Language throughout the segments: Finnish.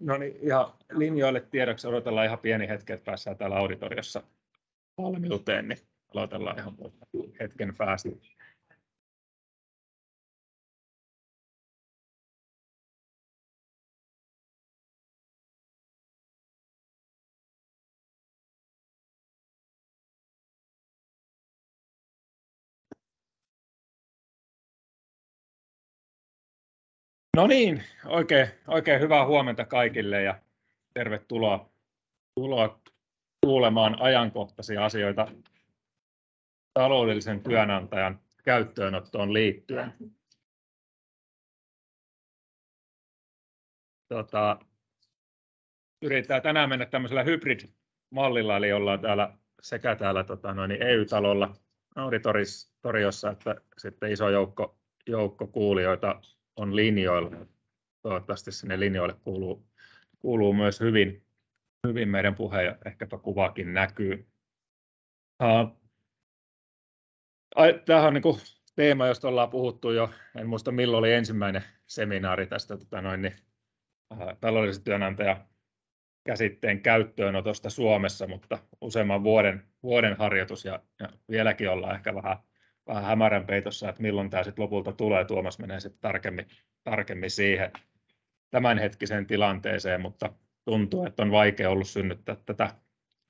No niin, ihan linjoille tiedoksi odotellaan ihan pieni hetki, että päästään täällä auditoriossa valmiuteen, niin aloitellaan ihan hetken päästä. No niin, oikein, oikein hyvää huomenta kaikille ja tervetuloa tuloa kuulemaan ajankohtaisia asioita taloudellisen työnantajan käyttöönottoon liittyen. Tota, yritetään tänään mennä tämmöisellä hybrid-mallilla, eli ollaan täällä sekä täällä tota, noin EU-talolla auditoriossa että sitten iso joukko, joukko kuulijoita on linjoilla. Toivottavasti sinne linjoille kuuluu, kuuluu myös hyvin, hyvin meidän puhe ja ehkäpä kuvakin näkyy. Uh, on niin teema, josta ollaan puhuttu jo, en muista milloin oli ensimmäinen seminaari tästä tota noin, niin, uh, taloudellisen työnantaja käsitteen käyttöönotosta Suomessa, mutta useamman vuoden, vuoden harjoitus ja, ja vieläkin ollaan ehkä vähän vähän hämärän peitossa, että milloin tämä sitten lopulta tulee. Tuomas menee sitten tarkemmin, tarkemmin siihen tämänhetkiseen tilanteeseen, mutta tuntuu, että on vaikea ollut synnyttää tätä,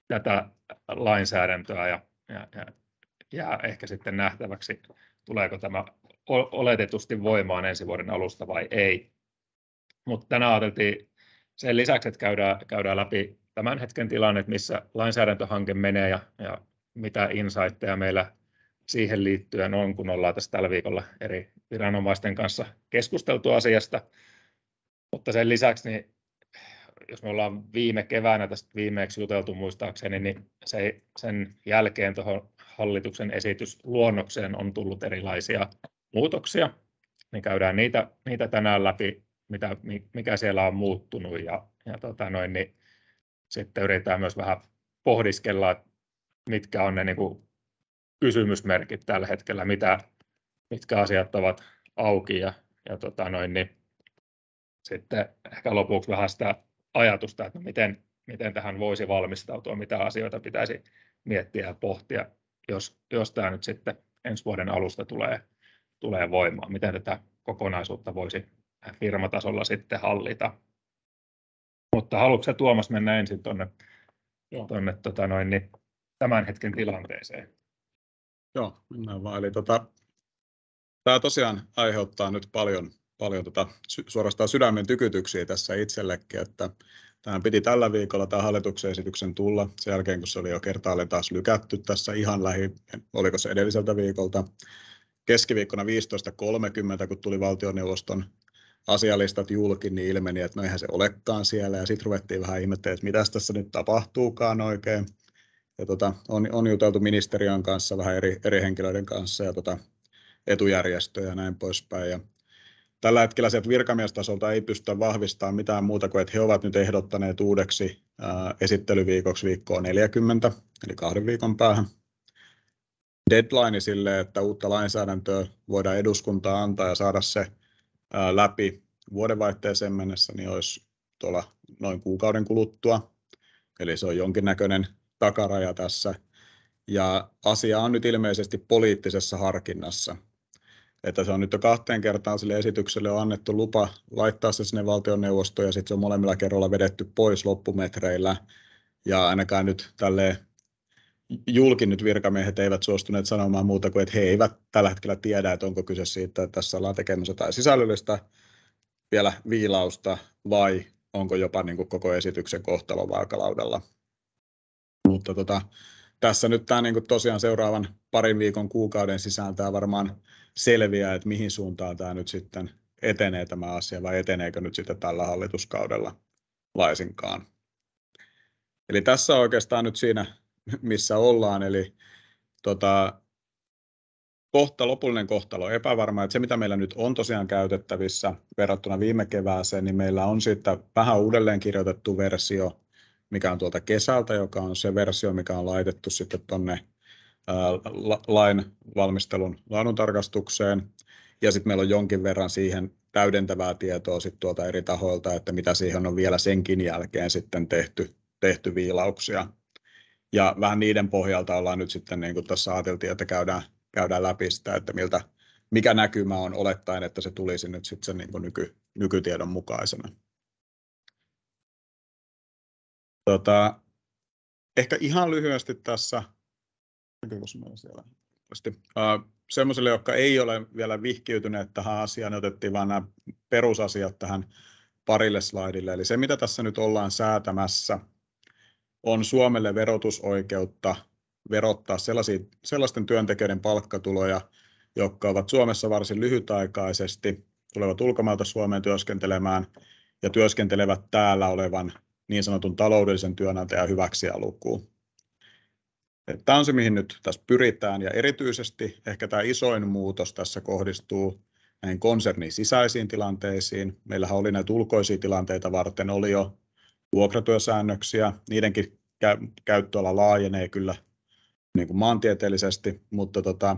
tätä lainsäädäntöä ja, ja, ja jää ehkä sitten nähtäväksi, tuleeko tämä oletetusti voimaan ensi vuoden alusta vai ei. Mutta tänään ajateltiin sen lisäksi, että käydään, käydään läpi tämän hetken tilanne, missä lainsäädäntöhanke menee ja, ja mitä insightteja meillä siihen liittyen on, kun ollaan tässä tällä viikolla eri viranomaisten kanssa keskusteltu asiasta. Mutta sen lisäksi, niin jos me ollaan viime keväänä tästä viimeksi juteltu muistaakseni, niin se, sen jälkeen tuohon hallituksen esitysluonnokseen on tullut erilaisia muutoksia. Niin käydään niitä, niitä tänään läpi, mitä, mikä siellä on muuttunut ja, ja tota noin, niin sitten yritetään myös vähän pohdiskella, mitkä on ne niin kuin kysymysmerkit tällä hetkellä, mitä, mitkä asiat ovat auki ja, ja tota noin, niin sitten ehkä lopuksi vähän sitä ajatusta, että miten, miten tähän voisi valmistautua, mitä asioita pitäisi miettiä ja pohtia, jos, jos tämä nyt sitten ensi vuoden alusta tulee, tulee voimaan, miten tätä kokonaisuutta voisi firmatasolla sitten hallita. Mutta haluatko Tuomas mennä ensin tuonne, tuonne tota noin, niin tämän hetken tilanteeseen? Joo, mennään vaan. Eli tota, tämä tosiaan aiheuttaa nyt paljon, paljon tota, suorastaan sydämen tykytyksiä tässä itsellekin, että Tähän piti tällä viikolla tämä hallituksen esityksen tulla sen jälkeen, kun se oli jo kertaalleen taas lykätty tässä ihan lähi, oliko se edelliseltä viikolta. Keskiviikkona 15.30, kun tuli valtioneuvoston asialistat julki, niin ilmeni, että no eihän se olekaan siellä. Ja sitten ruvettiin vähän ihmettelemään, että mitä tässä nyt tapahtuukaan oikein ja tota, on, on juteltu ministeriön kanssa, vähän eri, eri henkilöiden kanssa ja tota, etujärjestöjä ja näin poispäin. Ja tällä hetkellä sieltä virkamiestasolta ei pystytä vahvistamaan mitään muuta kuin, että he ovat nyt ehdottaneet uudeksi ää, esittelyviikoksi viikkoa 40, eli kahden viikon päähän. Deadline sille, että uutta lainsäädäntöä voidaan eduskuntaa antaa ja saada se ää, läpi vuodenvaihteeseen mennessä, niin olisi tuolla noin kuukauden kuluttua. Eli se on jonkinnäköinen takaraja tässä. Ja asia on nyt ilmeisesti poliittisessa harkinnassa. Että se on nyt jo kahteen kertaan sille esitykselle on annettu lupa laittaa se sinne valtioneuvostoon ja sitten se on molemmilla kerralla vedetty pois loppumetreillä. Ja ainakaan nyt tälle julki nyt virkamiehet eivät suostuneet sanomaan muuta kuin, että he eivät tällä hetkellä tiedä, että onko kyse siitä, että tässä ollaan tekemässä jotain sisällöllistä vielä viilausta vai onko jopa niin kuin koko esityksen kohtalo vaakalaudalla. Mutta tota, tässä nyt tämä niin tosiaan seuraavan parin viikon kuukauden sisään tämä varmaan selviää, että mihin suuntaan tämä nyt sitten etenee tämä asia vai eteneekö nyt sitten tällä hallituskaudella laisinkaan. Eli tässä on oikeastaan nyt siinä, missä ollaan, eli tota, kohta, lopullinen kohtalo on epävarma, että se mitä meillä nyt on tosiaan käytettävissä verrattuna viime kevääseen, niin meillä on sitten vähän uudelleen kirjoitettu versio mikä on tuolta kesältä, joka on se versio, mikä on laitettu sitten tuonne lain valmistelun laaduntarkastukseen. Ja sitten meillä on jonkin verran siihen täydentävää tietoa sit tuolta eri tahoilta, että mitä siihen on vielä senkin jälkeen sitten tehty, tehty viilauksia. Ja vähän niiden pohjalta ollaan nyt sitten, niin kuin tässä ajateltiin, että käydään, käydään läpi sitä, että miltä, mikä näkymä on olettaen, että se tulisi nyt sitten sen niin kuin nyky, nykytiedon mukaisena. Tota, ehkä ihan lyhyesti tässä, siellä? Semmoisille, jotka ei ole vielä vihkiytyneet tähän asiaan, niin otettiin vain nämä perusasiat tähän parille slaidille. Eli se, mitä tässä nyt ollaan säätämässä, on Suomelle verotusoikeutta verottaa sellaisten työntekijöiden palkkatuloja, jotka ovat Suomessa varsin lyhytaikaisesti, tulevat ulkomailta Suomeen työskentelemään ja työskentelevät täällä olevan niin sanotun taloudellisen työnantajan hyväksialukuun. Tämä on se, mihin nyt tässä pyritään ja erityisesti ehkä tämä isoin muutos tässä kohdistuu näihin konsernin sisäisiin tilanteisiin. Meillähän oli näitä ulkoisia tilanteita varten, oli jo vuokratyösäännöksiä, niidenkin käyttöala laajenee kyllä niin kuin maantieteellisesti, mutta tota,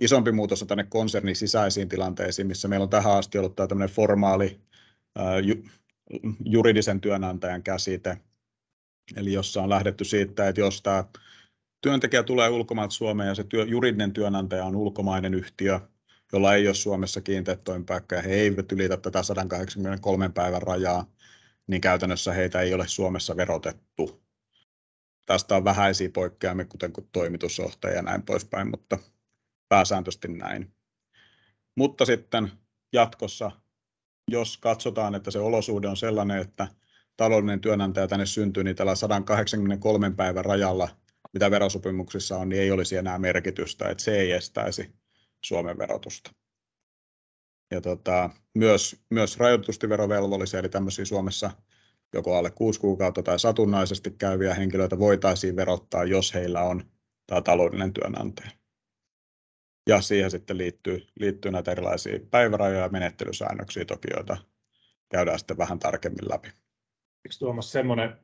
isompi muutos on tänne konsernin sisäisiin tilanteisiin, missä meillä on tähän asti ollut tämä formaali juridisen työnantajan käsite, eli jossa on lähdetty siitä, että jos tämä työntekijä tulee ulkomailta Suomeen ja se työ, juridinen työnantaja on ulkomainen yhtiö, jolla ei ole Suomessa kiinteät toimipaikkaa ja he eivät ylitä tätä 183 päivän rajaa, niin käytännössä heitä ei ole Suomessa verotettu. Tästä on vähäisiä poikkeamia, kuten toimitusjohtaja ja näin poispäin, mutta pääsääntöisesti näin. Mutta sitten jatkossa, jos katsotaan, että se olosuhde on sellainen, että taloudellinen työnantaja tänne syntyy, niin tällä 183 päivän rajalla mitä verosopimuksissa on, niin ei olisi enää merkitystä, että se ei estäisi Suomen verotusta. Ja tota, myös, myös rajoitetusti verovelvollisia, eli tämmöisiä Suomessa joko alle kuusi kuukautta tai satunnaisesti käyviä henkilöitä voitaisiin verottaa, jos heillä on tämä taloudellinen työnantaja. Ja siihen sitten liittyy, liittyy näitä erilaisia päivärajoja ja menettelysäännöksiä toki, joita käydään sitten vähän tarkemmin läpi. Eikö Tuomas semmoinen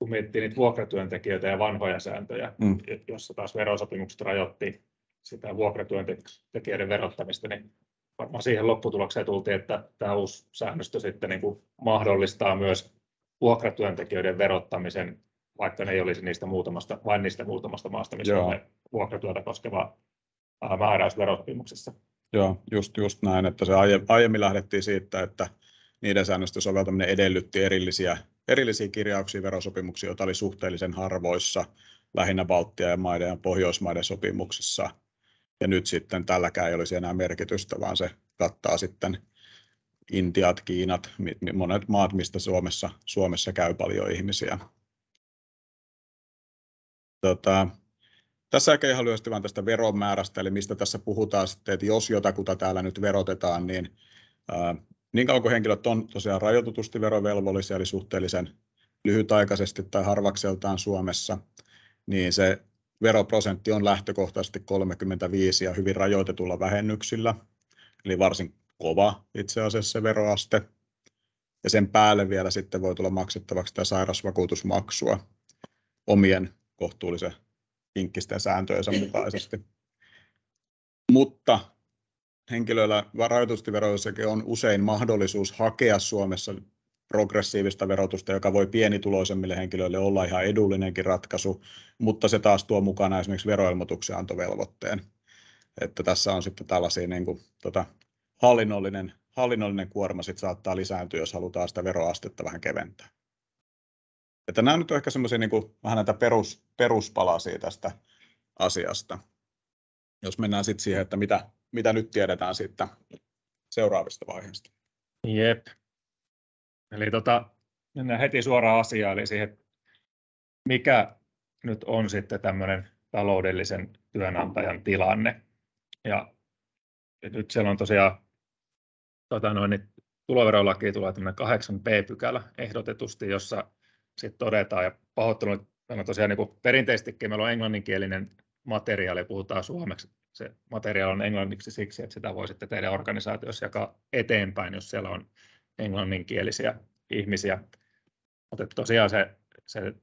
kun miettii niitä vuokratyöntekijöitä ja vanhoja sääntöjä, mm. jossa taas verosopimukset rajoitti sitä vuokratyöntekijöiden verottamista, niin varmaan siihen lopputulokseen tultiin, että tämä uusi säännöstö sitten niin kuin mahdollistaa myös vuokratyöntekijöiden verottamisen, vaikka ne ei olisi niistä muutamasta, vain niistä muutamasta maasta, missä Joo. on vuokratyötä koskeva määräys verosopimuksessa. Joo, just, just näin, että se aiemmin lähdettiin siitä, että niiden säännösten soveltaminen edellytti erillisiä erillisiä kirjauksia verosopimuksia, joita oli suhteellisen harvoissa lähinnä Baltian maiden ja Pohjoismaiden sopimuksissa. Ja nyt sitten tälläkään ei olisi enää merkitystä, vaan se kattaa sitten Intiat, Kiinat, monet maat, mistä Suomessa, Suomessa käy paljon ihmisiä. Tota, tässä ehkä ihan lyhyesti vain tästä veron määrästä, eli mistä tässä puhutaan sitten, että jos jotakuta täällä nyt verotetaan, niin niin kauan kuin henkilöt on tosiaan rajoitetusti verovelvollisia, eli suhteellisen lyhytaikaisesti tai harvakseltaan Suomessa, niin se veroprosentti on lähtökohtaisesti 35 ja hyvin rajoitetulla vähennyksillä, eli varsin kova itse asiassa se veroaste. Ja sen päälle vielä sitten voi tulla maksettavaksi tämä sairausvakuutusmaksua omien kohtuullisen kinkkisten sääntöjensä mukaisesti. Mutta henkilöillä rajoitustiveroissakin on usein mahdollisuus hakea Suomessa progressiivista verotusta, joka voi pienituloisemmille henkilöille olla ihan edullinenkin ratkaisu, mutta se taas tuo mukana esimerkiksi veroilmoituksen antovelvoitteen. Että tässä on sitten tällaisia niin kuin, tota, hallinnollinen, hallinnollinen kuorma sit saattaa lisääntyä, jos halutaan sitä veroastetta vähän keventää. Että nämä nyt on ehkä semmoisia niin kuin, vähän näitä perus, peruspalasia tästä asiasta. Jos mennään sitten siihen, että mitä, mitä nyt tiedetään siitä seuraavista vaiheista. Jep. Eli tota, mennään heti suoraan asiaan, eli siihen, mikä nyt on sitten tämmöinen taloudellisen työnantajan tilanne. Ja, ja nyt siellä on tosiaan tota noin, niin tuloverolakiin tulee tämmöinen 8b-pykälä ehdotetusti, jossa sitten todetaan, ja pahoittelut, että tosiaan niin perinteisestikin meillä on englanninkielinen materiaali, puhutaan suomeksi. Se materiaali on englanniksi siksi, että sitä voi sitten teidän organisaatiossa jakaa eteenpäin, jos siellä on englanninkielisiä ihmisiä. Mutta tosiaan se, se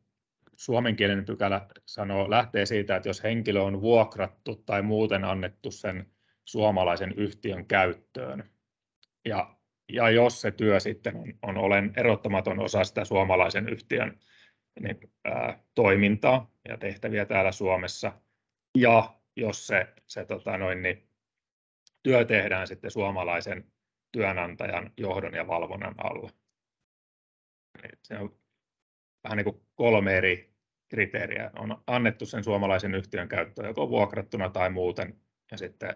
suomenkielinen pykälä sanoo, lähtee siitä, että jos henkilö on vuokrattu tai muuten annettu sen suomalaisen yhtiön käyttöön, ja ja jos se työ sitten on, on olen erottamaton osa sitä suomalaisen yhtiön niin, ää, toimintaa ja tehtäviä täällä Suomessa, ja jos se, se tota noin, niin, työ tehdään sitten suomalaisen työnantajan johdon ja valvonnan alla. Se on vähän niin kuin kolme eri kriteeriä. On annettu sen suomalaisen yhtiön käyttöön joko vuokrattuna tai muuten, ja sitten,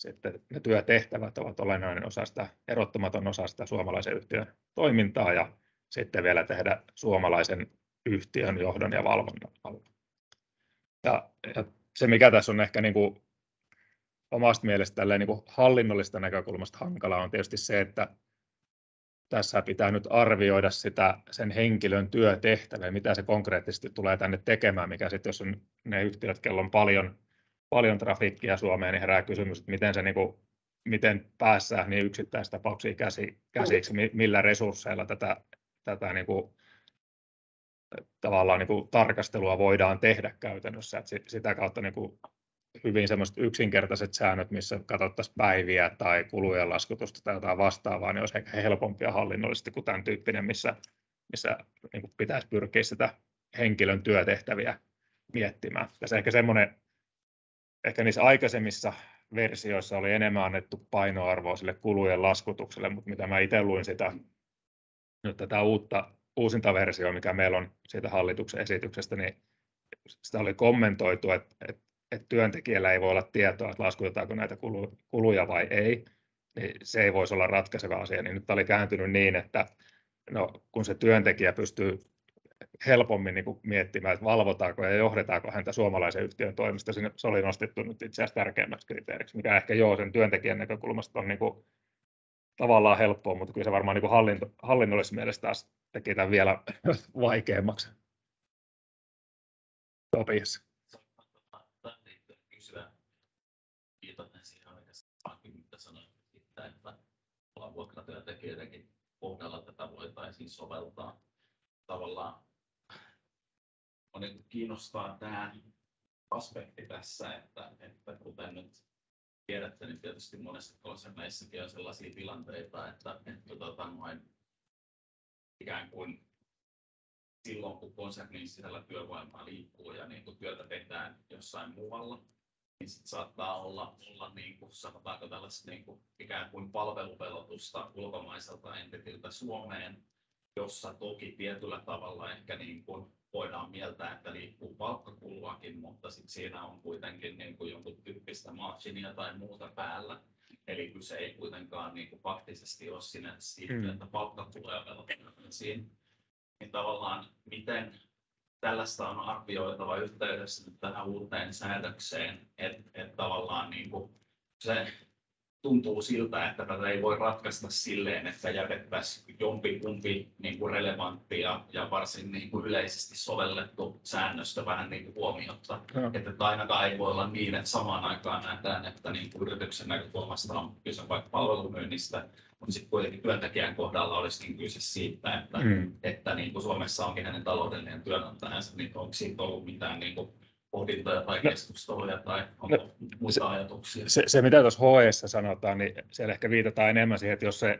sitten ne työtehtävät ovat olennainen osa sitä, erottamaton osa sitä suomalaisen yhtiön toimintaa, ja sitten vielä tehdä suomalaisen yhtiön johdon ja valvonnan alla. Ja, ja se, mikä tässä on ehkä niin kuin omasta mielestä niin kuin hallinnollista näkökulmasta hankala on tietysti se, että tässä pitää nyt arvioida sitä, sen henkilön työtehtävää, mitä se konkreettisesti tulee tänne tekemään, mikä sitten, jos on ne yhtiöt, kello on paljon, paljon trafiikkia Suomeen, niin herää kysymys, että miten, se, niin kuin, miten päässään niin yksittäistapauksia käsi, käsiksi, millä resursseilla tätä, tätä niin kuin, tavallaan niin kuin tarkastelua voidaan tehdä käytännössä. Että sitä kautta niin kuin hyvin yksinkertaiset säännöt, missä katsottaisiin päiviä tai kulujen laskutusta tai jotain vastaavaa, niin olisi ehkä helpompia hallinnollisesti kuin tämän tyyppinen, missä, missä niin kuin pitäisi pyrkiä sitä henkilön työtehtäviä miettimään. Se ehkä semmoinen, ehkä niissä aikaisemmissa versioissa oli enemmän annettu painoarvoa sille kulujen laskutukselle, mutta mitä mä itse luin sitä, nyt tätä uutta, uusinta versiota, mikä meillä on siitä hallituksen esityksestä, niin sitä oli kommentoitu, että, että että työntekijällä ei voi olla tietoa, että laskutetaanko näitä kuluja vai ei, niin se ei voisi olla ratkaiseva asia. Niin nyt tämä oli kääntynyt niin, että no, kun se työntekijä pystyy helpommin niin kuin miettimään, että valvotaanko ja johdetaanko häntä suomalaisen yhtiön toimesta, se oli nostettu nyt itse asiassa tärkeämmäksi kriteeriksi, mikä ehkä joo sen työntekijän näkökulmasta on niin kuin tavallaan helppoa, mutta kyllä se varmaan niin hallinto, hallinnollisessa mielessä taas teki tämän vielä vaikeammaksi. Topias. vuokratyöntekijöidenkin kohdalla tätä voitaisiin soveltaa. Tavallaan on niin kiinnostaa tämä aspekti tässä, että, että kuten nyt tiedätte, niin tietysti monessa konserneissakin on sellaisia tilanteita, että, että tota noin, ikään kuin silloin, kun konsernin sisällä työvoimaa liikkuu ja niin kuin työtä tehdään jossain muualla, niin sit saattaa olla, olla niin kuin, sanotaanko tällaista niin kuin ikään kuin palveluvelotusta ulkomaiselta entitiltä Suomeen, jossa toki tietyllä tavalla ehkä niin kuin voidaan mieltää, että liikkuu palkkakuluakin, mutta sit siinä on kuitenkin niin kuin jonkun tyyppistä marginia tai muuta päällä. Eli kyse ei kuitenkaan niin kuin faktisesti ole sinne siitä, mm. että palkkakuluja velotetaan Niin tavallaan miten tällaista on arvioitava yhteydessä tähän uuteen säädökseen, että et tavallaan niin kuin se tuntuu siltä, että tätä ei voi ratkaista silleen, että jätettäisiin jompikumpi niin kuin relevantti ja, ja varsin niin kuin yleisesti sovellettu säännöstö vähän niin kuin huomiotta. No. Että ainakaan ei voi olla niin, että samaan aikaan nähdään, että niin kuin yrityksen näkökulmasta on kyse vaikka palvelumyynnistä, mutta sitten kuitenkin työntekijän kohdalla olisi niin kyse siitä, että, mm. että niin kuin Suomessa onkin hänen taloudellinen työnantajansa, niin onko siitä ollut mitään niin kuin pohdintoja tai no. keskusteluja tai onko no, muita se, ajatuksia? Se, se, mitä tuossa HEessa sanotaan, niin siellä ehkä viitataan enemmän siihen, että jos se,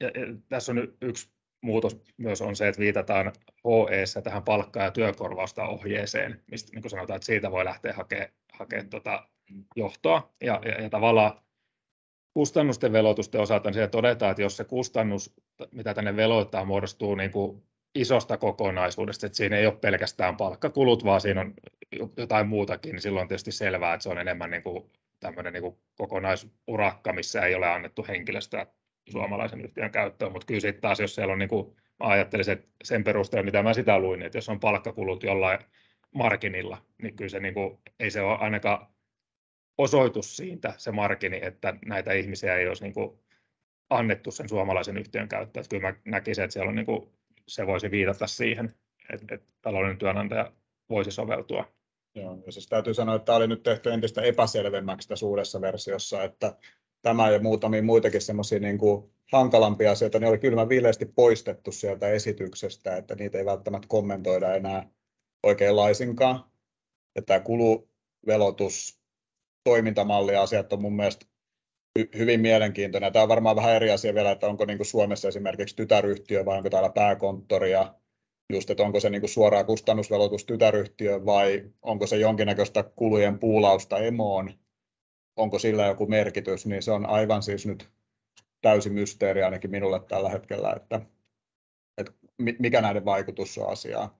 ja, ja, tässä on yksi muutos myös on se, että viitataan HEessa tähän palkkaa ja työkorvausta ohjeeseen, mistä niin kuin sanotaan, että siitä voi lähteä hakemaan hakea tuota johtoa. Ja, ja, ja tavallaan kustannusten velotusten osalta niin siellä todetaan, että jos se kustannus, mitä tänne veloittaa, muodostuu niin kuin isosta kokonaisuudesta, että siinä ei ole pelkästään palkkakulut, vaan siinä on jotain muutakin, niin silloin on tietysti selvää, että se on enemmän niin kuin tämmöinen niin kuin kokonaisurakka, missä ei ole annettu henkilöstöä suomalaisen yhtiön käyttöön, mutta kyllä sitten taas, jos siellä on, niin kuin, mä ajattelisin, että sen perusteella, mitä mä sitä luin, että jos on palkkakulut jollain markinilla, niin kyllä se niin kuin, ei se ole ainakaan osoitus siitä, se markini, että näitä ihmisiä ei olisi niin kuin annettu sen suomalaisen yhtiön käyttöön. Että kyllä mä näkisin, että siellä on niin kuin, se voisi viitata siihen, että, että taloudellinen työnantaja voisi soveltua. Joo, ja siis täytyy sanoa, että tämä oli nyt tehty entistä epäselvemmäksi tässä uudessa versiossa, että tämä ja muutamia muitakin semmoisia niin kuin hankalampia asioita, niin oli kylmä viileästi poistettu sieltä esityksestä, että niitä ei välttämättä kommentoida enää oikein laisinkaan. Ja tämä kuluvelotus toimintamalliasiat on mun mielestä hyvin mielenkiintoinen. Tämä on varmaan vähän eri asia vielä, että onko niin kuin Suomessa esimerkiksi tytäryhtiö vai onko täällä pääkonttori ja just, että onko se niin kuin suoraa kustannusvelotus tytäryhtiö vai onko se jonkinnäköistä kulujen puulausta emoon, onko sillä joku merkitys, niin se on aivan siis nyt täysi mysteeri ainakin minulle tällä hetkellä, että, että mikä näiden vaikutus on asiaa.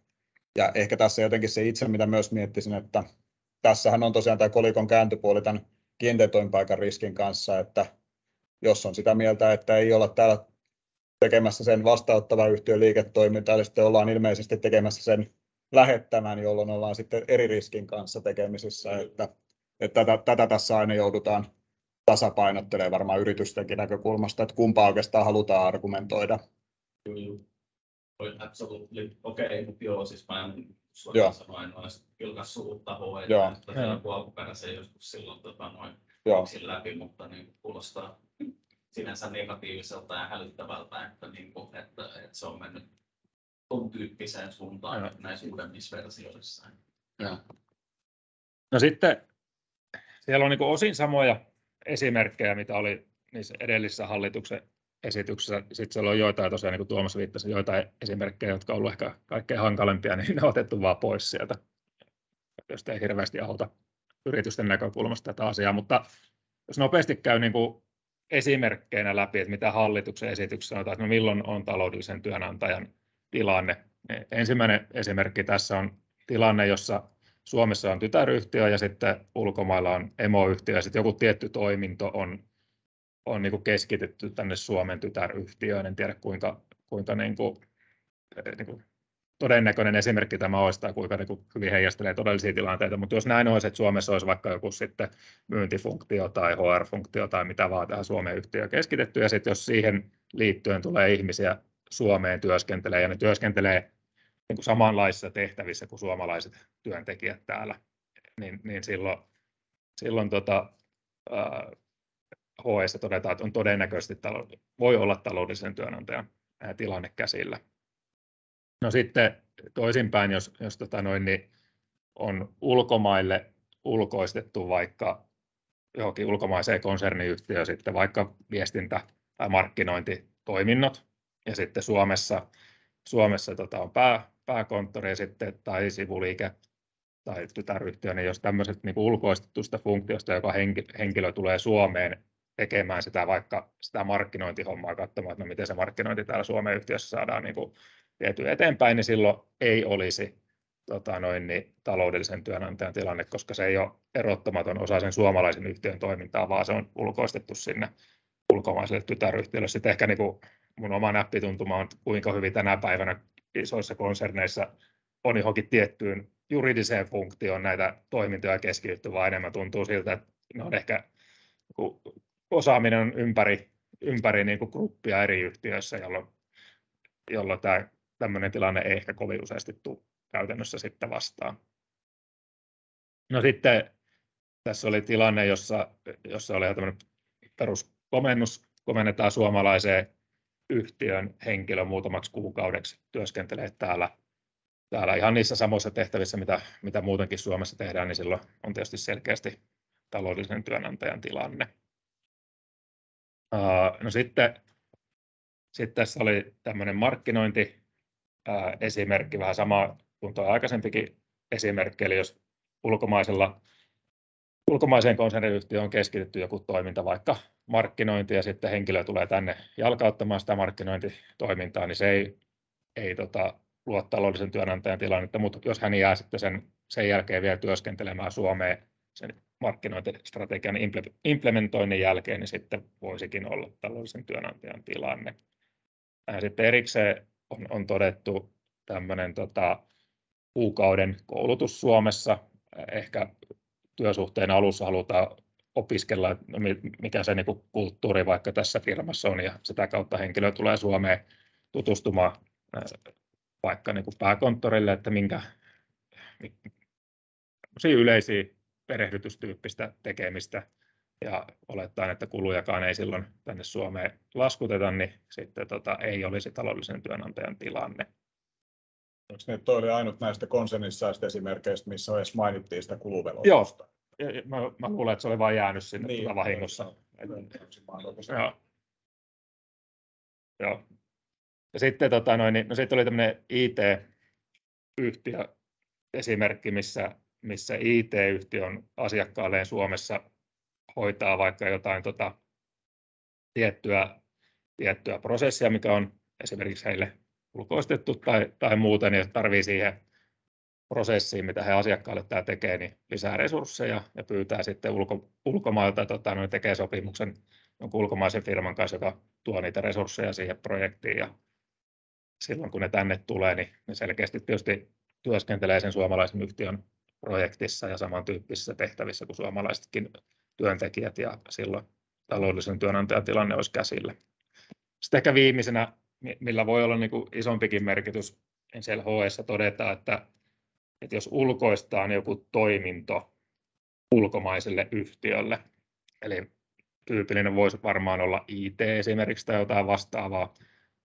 Ja ehkä tässä jotenkin se itse, mitä myös miettisin, että tässähän on tosiaan tämä kolikon kääntöpuoli tämän kiinteätoimipaikan riskin kanssa, että jos on sitä mieltä, että ei olla täällä tekemässä sen vastaanottava yhtiön liiketoimintaa, eli sitten ollaan ilmeisesti tekemässä sen lähettämän, jolloin ollaan sitten eri riskin kanssa tekemisissä, että, että tätä, tätä tässä aina joudutaan tasapainottelemaan varmaan yritystenkin näkökulmasta, että kumpaa oikeastaan halutaan argumentoida. Kyllä, absolutely. Okei, okay, mutta joo, siis mä en suoraan sanoen olisi vilkaissut uutta hoitaa, että se joku alkuperäisen joskus silloin tota, noin läpi, mutta niin kuulostaa sinänsä negatiiviselta ja hälyttävältä, että, niin kuin, että, että se on mennyt tuon tyyppiseen suuntaan ja. näissä uudemmissa versioissa. Ja. No sitten siellä on niin osin samoja esimerkkejä, mitä oli niissä edellisissä hallituksen esityksessä. Sitten siellä on joitain, tosiaan niin kuin Tuomas viittasi, joitain esimerkkejä, jotka ovat ehkä kaikkein hankalimpia, niin ne on otettu vaan pois sieltä, jos ei hirveästi auta yritysten näkökulmasta tätä asiaa. Mutta jos nopeasti käy niin kuin esimerkkeinä läpi, että mitä hallituksen esityksessä sanotaan, että no milloin on taloudellisen työnantajan tilanne. Ensimmäinen esimerkki tässä on tilanne, jossa Suomessa on tytäryhtiö ja sitten ulkomailla on emoyhtiö ja sitten joku tietty toiminto on, on niin kuin keskitetty tänne Suomen tytäryhtiöön. En tiedä kuinka, kuinka niin kuin, niin kuin todennäköinen esimerkki tämä olisi tai kuinka niin hyvin heijastelee todellisia tilanteita, mutta jos näin olisi, että Suomessa olisi vaikka joku sitten myyntifunktio tai HR-funktio tai mitä vaan tähän Suomen yhtiöön keskitetty, ja sitten jos siihen liittyen tulee ihmisiä Suomeen työskentelee, ja ne työskentelee niin kuin samanlaisissa tehtävissä kuin suomalaiset työntekijät täällä, niin, niin silloin, silloin tota, äh, HEissa todetaan, että on todennäköisesti voi olla taloudellisen työnantajan tilanne käsillä. No sitten toisinpäin, jos, jos tota noin, niin on ulkomaille ulkoistettu vaikka johonkin ulkomaiseen konserniyhtiöön sitten vaikka viestintä- tai markkinointitoiminnot, ja sitten Suomessa, Suomessa tota on pää, pääkonttori sitten, tai sivuliike tai tytäryhtiö, niin jos tämmöiset niin ulkoistetusta funktiosta, joka henkilö tulee Suomeen tekemään sitä vaikka sitä markkinointihommaa, katsomaan, että no miten se markkinointi täällä Suomen yhtiössä saadaan niin kuin viety eteenpäin, niin silloin ei olisi tota noin, niin, taloudellisen työnantajan tilanne, koska se ei ole erottamaton osa sen suomalaisen yhtiön toimintaa, vaan se on ulkoistettu sinne ulkomaiselle tytäryhtiölle. Sitten ehkä niin kuin mun oma näppituntuma on, kuinka hyvin tänä päivänä isoissa konserneissa on johonkin tiettyyn juridiseen funktioon näitä toimintoja keskitytty, vaan enemmän tuntuu siltä, että ne on ehkä osaaminen on ympäri, ympäri niin kuin gruppia eri yhtiöissä, jolloin, jolloin tämä tämmöinen tilanne ei ehkä kovin useasti tule käytännössä sitten vastaan. No sitten tässä oli tilanne, jossa, jossa oli tämmöinen peruskomennus, komennetaan suomalaiseen yhtiön henkilö muutamaksi kuukaudeksi työskentelee täällä, täällä ihan niissä samoissa tehtävissä, mitä, mitä muutenkin Suomessa tehdään, niin silloin on tietysti selkeästi taloudellisen työnantajan tilanne. No sitten, sitten tässä oli tämmöinen markkinointi esimerkki, vähän sama kuin tuo aikaisempikin esimerkki, eli jos ulkomaisella, ulkomaiseen konserniyhtiöön on keskitetty joku toiminta, vaikka markkinointi, ja sitten henkilö tulee tänne jalkauttamaan sitä markkinointitoimintaa, niin se ei, ei tota, luo taloudellisen työnantajan tilannetta, mutta jos hän jää sitten sen, sen jälkeen vielä työskentelemään Suomeen sen markkinointistrategian implementoinnin jälkeen, niin sitten voisikin olla taloudellisen työnantajan tilanne. Sitten erikseen on, on todettu tämmöinen tota, kuukauden koulutus Suomessa. Ehkä työsuhteen alussa halutaan opiskella, no mikä se niin kulttuuri vaikka tässä firmassa on, ja sitä kautta henkilö tulee Suomeen tutustumaan vaikka niin pääkonttorille, että minkä yleisiä perehdytystyyppistä tekemistä ja olettaen, että kulujakaan ei silloin tänne Suomeen laskuteta, niin sitten tota, ei olisi taloudellisen työnantajan tilanne. Onko niin, tuo oli ainut näistä konsernissaista esimerkkeistä, missä edes mainittiin sitä kuluvelotusta? Joo, mä, mä luulen, että se oli vain jäänyt sinne niin, tuota vahingossa. Joo. Joo. Ja sitten tota noin, niin, no sitten oli tämmöinen IT-yhtiö esimerkki, missä, missä IT-yhtiön asiakkaalleen Suomessa hoitaa vaikka jotain tota, tiettyä, tiettyä prosessia, mikä on esimerkiksi heille ulkoistettu tai, tai muuta, niin tarvii siihen prosessiin, mitä he asiakkaalle tämä tekee, niin lisää resursseja ja pyytää sitten ulko, ulkomailta, tota, noin tekee sopimuksen jonkun ulkomaisen firman kanssa, joka tuo niitä resursseja siihen projektiin. Ja silloin kun ne tänne tulee, niin ne selkeästi tietysti työskentelee sen suomalaisen yhtiön projektissa ja samantyyppisissä tehtävissä kuin suomalaisetkin työntekijät ja silloin taloudellisen työnantajan tilanne olisi käsillä. Sitten ehkä viimeisenä, millä voi olla niin kuin isompikin merkitys, niin siellä HS todetaan, että, että jos ulkoistaan joku toiminto ulkomaiselle yhtiölle, eli tyypillinen voisi varmaan olla IT esimerkiksi tai jotain vastaavaa,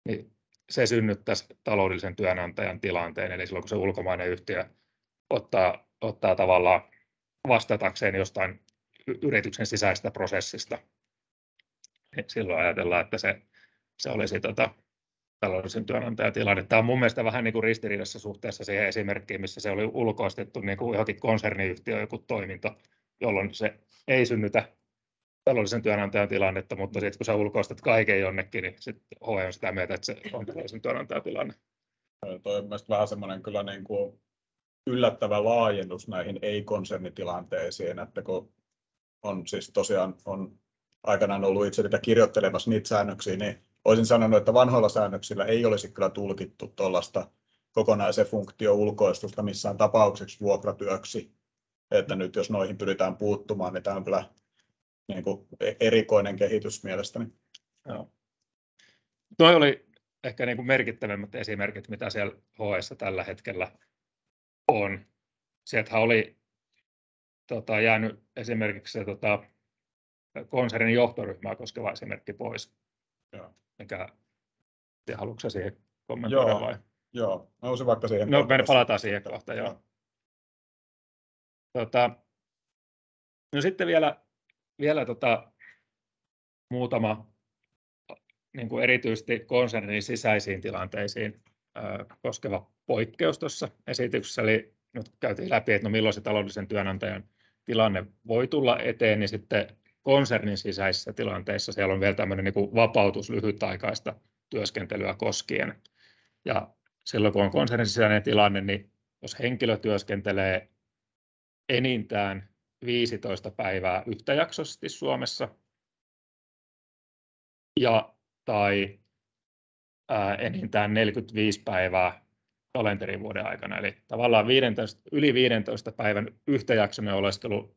niin se synnyttäisi taloudellisen työnantajan tilanteen, eli silloin kun se ulkomainen yhtiö ottaa, ottaa tavallaan vastatakseen jostain yrityksen sisäisestä prosessista, niin silloin ajatellaan, että se, se olisi tota, taloudellisen työnantajan tilanne. Tämä on mun mielestä vähän niin kuin ristiriidassa suhteessa siihen esimerkkiin, missä se oli ulkoistettu niin kuin johonkin konserniyhtiö joku toiminto, jolloin se ei synnytä taloudellisen työnantajan tilannetta, mutta sitten kun sä ulkoistat kaiken jonnekin, niin sitten HE on sitä mieltä, että se on taloudellisen työnantajan tilanne. Tuo on mielestäni vähän semmoinen kyllä niin kuin yllättävä laajennus näihin ei-konsernitilanteisiin, että kun on siis tosiaan on aikanaan ollut itse niitä kirjoittelemassa niitä säännöksiä, niin olisin sanonut, että vanhoilla säännöksillä ei olisi kyllä tulkittu tuollaista kokonaisen funktion ulkoistusta missään tapauksessa vuokratyöksi. Että nyt jos noihin pyritään puuttumaan, niin tämä on kyllä niin kuin erikoinen kehitys mielestäni. Joo. Toi oli ehkä niin kuin merkittävimmät esimerkit, mitä siellä HS tällä hetkellä on. Sieltähän oli tota, jäänyt esimerkiksi se tota, konsernin johtoryhmää koskeva esimerkki pois. Joo. Mikä, haluatko siihen kommentoida joo, vai? Joo, nousi vaikka siihen. No, me palataan siihen kohta, joo. joo. Tota, no sitten vielä vielä tota, muutama niin kuin erityisesti konsernin sisäisiin tilanteisiin koskeva poikkeus tuossa esityksessä. Eli nyt käytiin läpi, että no milloin se taloudellisen työnantajan tilanne voi tulla eteen, niin sitten konsernin sisäisissä tilanteissa siellä on vielä tämmöinen niin kuin vapautus lyhytaikaista työskentelyä koskien. Ja silloin kun on konsernin sisäinen tilanne, niin jos henkilö työskentelee enintään 15 päivää yhtäjaksoisesti Suomessa ja tai ää, enintään 45 päivää kalenterivuoden aikana. Eli tavallaan 15, yli 15 päivän yhtäjaksoinen oleskelu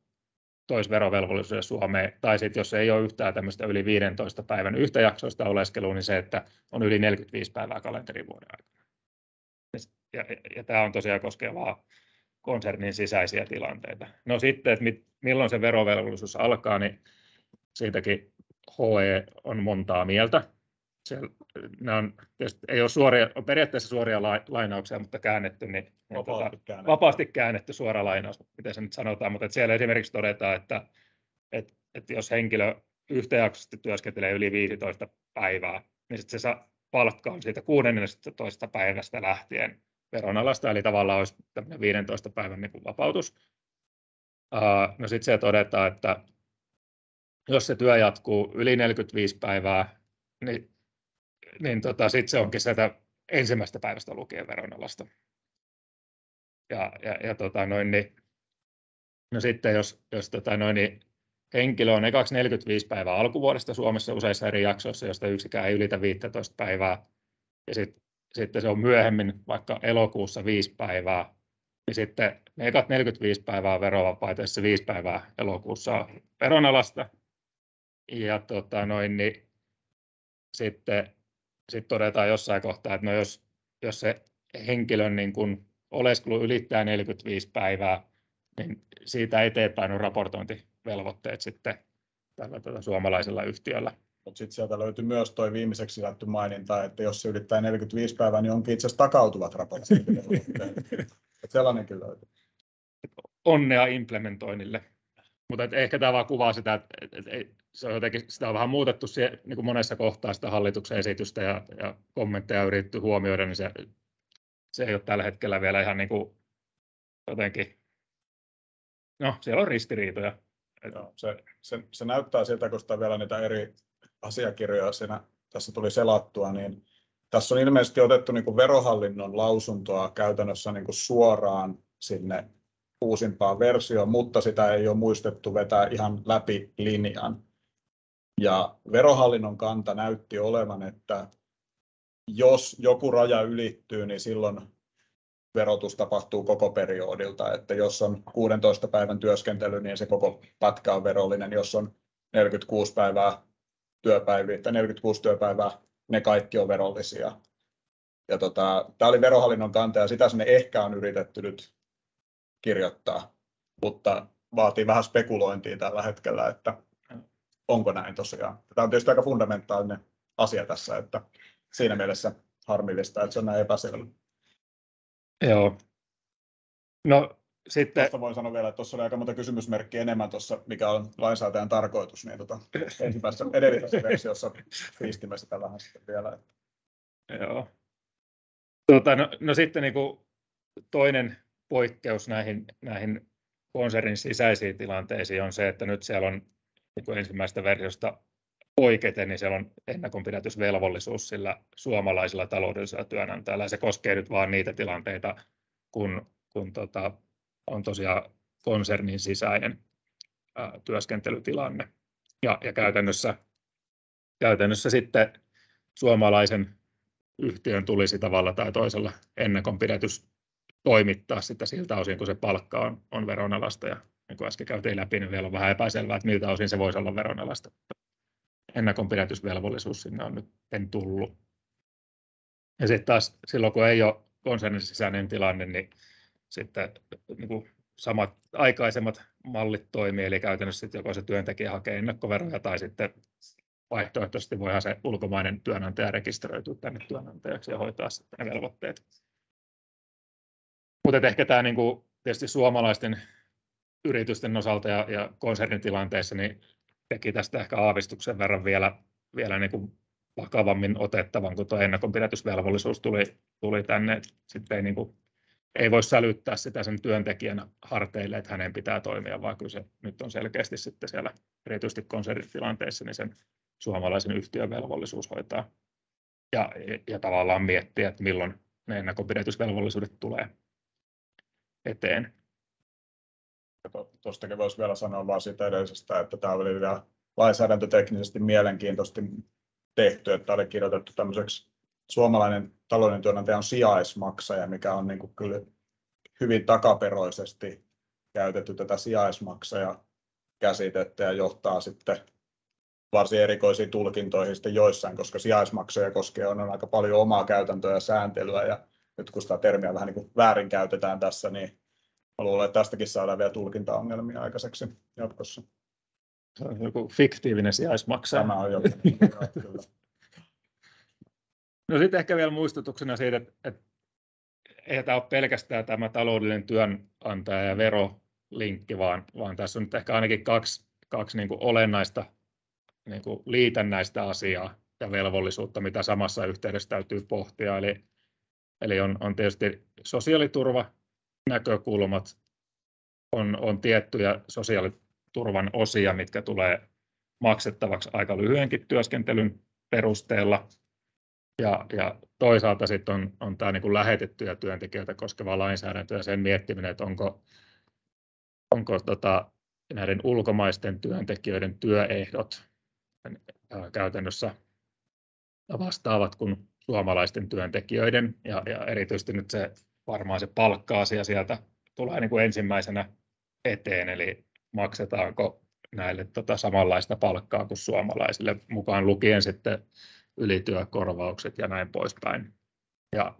toisi verovelvollisuuden Suomeen, tai sitten jos ei ole yhtään tämmöistä yli 15 päivän yhtäjaksoista oleskelua, niin se, että on yli 45 päivää kalenterivuoden aikana. Ja, ja, ja tämä on tosiaan koskevaa konsernin sisäisiä tilanteita. No sitten, että mit, milloin se verovelvollisuus alkaa, niin siitäkin HE on montaa mieltä. Siellä, nämä on, ei ole suoria, on periaatteessa suoria lainauksia, mutta käännetty, niin, niin vapaasti, tota, käännetty. vapaasti käännetty suora lainaus, miten se nyt sanotaan, mutta siellä esimerkiksi todetaan, että, että, että jos henkilö yhtäjaksoisesti työskentelee yli 15 päivää, niin sitten se palkka on siitä 16 päivästä lähtien veronalasta, eli tavallaan olisi 15 päivän niin vapautus. No sitten se todetaan, että jos se työ jatkuu yli 45 päivää, niin, niin tota, sitten se onkin sieltä ensimmäistä päivästä lukien veronalasta. Ja, ja, ja tota noin, niin, no sitten jos, jos tota noin, niin henkilö on ekaksi 45 päivää alkuvuodesta Suomessa useissa eri jaksoissa, josta yksikään ei ylitä 15 päivää, ja sitten sitten se on myöhemmin vaikka elokuussa viisi päivää, niin sitten ne ekat 45 päivää verovapaita, ja se viisi päivää elokuussa on veronalasta. Ja tota noin, niin sitten sit todetaan jossain kohtaa, että no jos, jos se henkilön niin kun oleskelu ylittää 45 päivää, niin siitä eteenpäin on raportointivelvoitteet sitten tällä tällä suomalaisella yhtiöllä. Mutta sitten sieltä löytyy myös tuo viimeiseksi lisätty maininta, että jos se ylittää 45 päivää, niin onkin itse asiassa takautuvat raportit. sellainenkin löytyy. Onnea implementoinnille. Mutta ehkä tämä vaan kuvaa sitä, että, että, että se on jotenkin, sitä on vähän muutettu sie, niin kuin monessa kohtaa sitä hallituksen esitystä ja, ja kommentteja on yritetty huomioida, niin se, se ei ole tällä hetkellä vielä ihan niin kuin jotenkin, no siellä on ristiriitoja. Joo, se, se, se, näyttää siltä, kun sitä vielä niitä eri asiakirjoja siinä, tässä tuli selattua, niin tässä on ilmeisesti otettu niin kuin verohallinnon lausuntoa käytännössä niin kuin suoraan sinne uusimpaan versioon, mutta sitä ei ole muistettu vetää ihan läpi linjan. Ja verohallinnon kanta näytti olevan, että jos joku raja ylittyy, niin silloin verotus tapahtuu koko periodilta. Että jos on 16 päivän työskentely, niin se koko pätkä on verollinen. Jos on 46 päivää työpäiviä tai 46 työpäivää, ne kaikki on verollisia. Ja tota, tämä oli verohallinnon kanta ja sitä sinne ehkä on yritetty nyt kirjoittaa, mutta vaatii vähän spekulointia tällä hetkellä, että onko näin tosiaan. Tämä on tietysti aika fundamentaalinen asia tässä, että siinä mielessä harmillista, että se on näin epäselvä. Joo. No sitten... Tuosta voin sanoa vielä, että tuossa oli aika monta kysymysmerkkiä enemmän tuossa, mikä on lainsäätäjän tarkoitus, niin tota, ensimmäisessä edellisessä versiossa fiistimme sitä vähän sitten vielä. Joo. Tuota, no, no sitten niin kuin toinen poikkeus näihin, näihin konsernin sisäisiin tilanteisiin on se, että nyt siellä on niin ensimmäisestä versiosta poiketen, niin siellä on ennakonpidätysvelvollisuus sillä suomalaisilla taloudellisilla työnantajilla. Se koskee nyt vain niitä tilanteita, kun, kun tota, on tosiaan konsernin sisäinen ää, työskentelytilanne. Ja, ja käytännössä, käytännössä sitten suomalaisen yhtiön tulisi tavalla tai toisella ennakonpidätys toimittaa sitä siltä osin, kun se palkka on, on veronalasta. Ja niin kuin äsken käytiin läpi, niin vielä on vähän epäselvää, että miltä osin se voisi olla veronalasta. Ennakonpidätysvelvollisuus sinne on nyt tullut. Ja sitten taas silloin, kun ei ole konsernin sisäinen tilanne, niin sitten niin kuin samat aikaisemmat mallit toimii, eli käytännössä joko se työntekijä hakee ennakkoveroja tai sitten vaihtoehtoisesti voihan se ulkomainen työnantaja rekisteröityä tänne työnantajaksi ja hoitaa sitten ne velvoitteet. Mutta ehkä tämä niin kuin, tietysti suomalaisten yritysten osalta ja, ja konsernitilanteessa niin teki tästä ehkä aavistuksen verran vielä, vielä niin kuin vakavammin otettavan, kun tuo ennakonpidätysvelvollisuus tuli, tuli tänne. Sitten ei, niin kuin, ei voi sälyttää sitä sen työntekijän harteille, että hänen pitää toimia, vaan kyllä se nyt on selkeästi sitten siellä erityisesti konsernitilanteessa niin sen suomalaisen yhtiön velvollisuus hoitaa ja, ja tavallaan miettiä, että milloin ne ennakonpidätysvelvollisuudet tulee eteen. Tuostakin voisi vielä sanoa vain siitä edellisestä, että tämä oli vielä lainsäädäntöteknisesti mielenkiintoisesti tehty, että oli kirjoitettu tämmöiseksi suomalainen talouden työnantaja on sijaismaksaja, mikä on niin kuin kyllä hyvin takaperoisesti käytetty tätä sijaismaksaja käsitettä ja johtaa sitten varsin erikoisiin tulkintoihin sitten joissain, koska sijaismaksuja koskee on aika paljon omaa käytäntöä ja sääntelyä ja nyt kun sitä termiä vähän niin kuin väärin käytetään tässä, niin luulen, että tästäkin saadaan vielä tulkintaongelmia aikaiseksi jatkossa. Se on joku fiktiivinen sijaismaksaja. Tämä on joku, kyllä. No sitten ehkä vielä muistutuksena siitä, että, että ei tämä ole pelkästään tämä taloudellinen työnantaja ja verolinkki, vaan, vaan tässä on nyt ehkä ainakin kaksi, kaksi niin kuin olennaista niin kuin liitännäistä asiaa ja velvollisuutta, mitä samassa yhteydessä täytyy pohtia. Eli Eli on, on tietysti sosiaaliturva näkökulmat, on, on tiettyjä sosiaaliturvan osia, mitkä tulee maksettavaksi aika lyhyenkin työskentelyn perusteella. Ja, ja toisaalta sitten on, on tämä niin lähetettyjä työntekijöitä koskeva lainsäädäntö ja sen miettiminen, että onko, onko tota, näiden ulkomaisten työntekijöiden työehdot käytännössä vastaavat kuin suomalaisten työntekijöiden ja, ja erityisesti nyt se varmaan se palkka-asia sieltä tulee niin kuin ensimmäisenä eteen, eli maksetaanko näille tota samanlaista palkkaa kuin suomalaisille, mukaan lukien sitten ylityökorvaukset ja näin poispäin. Ja,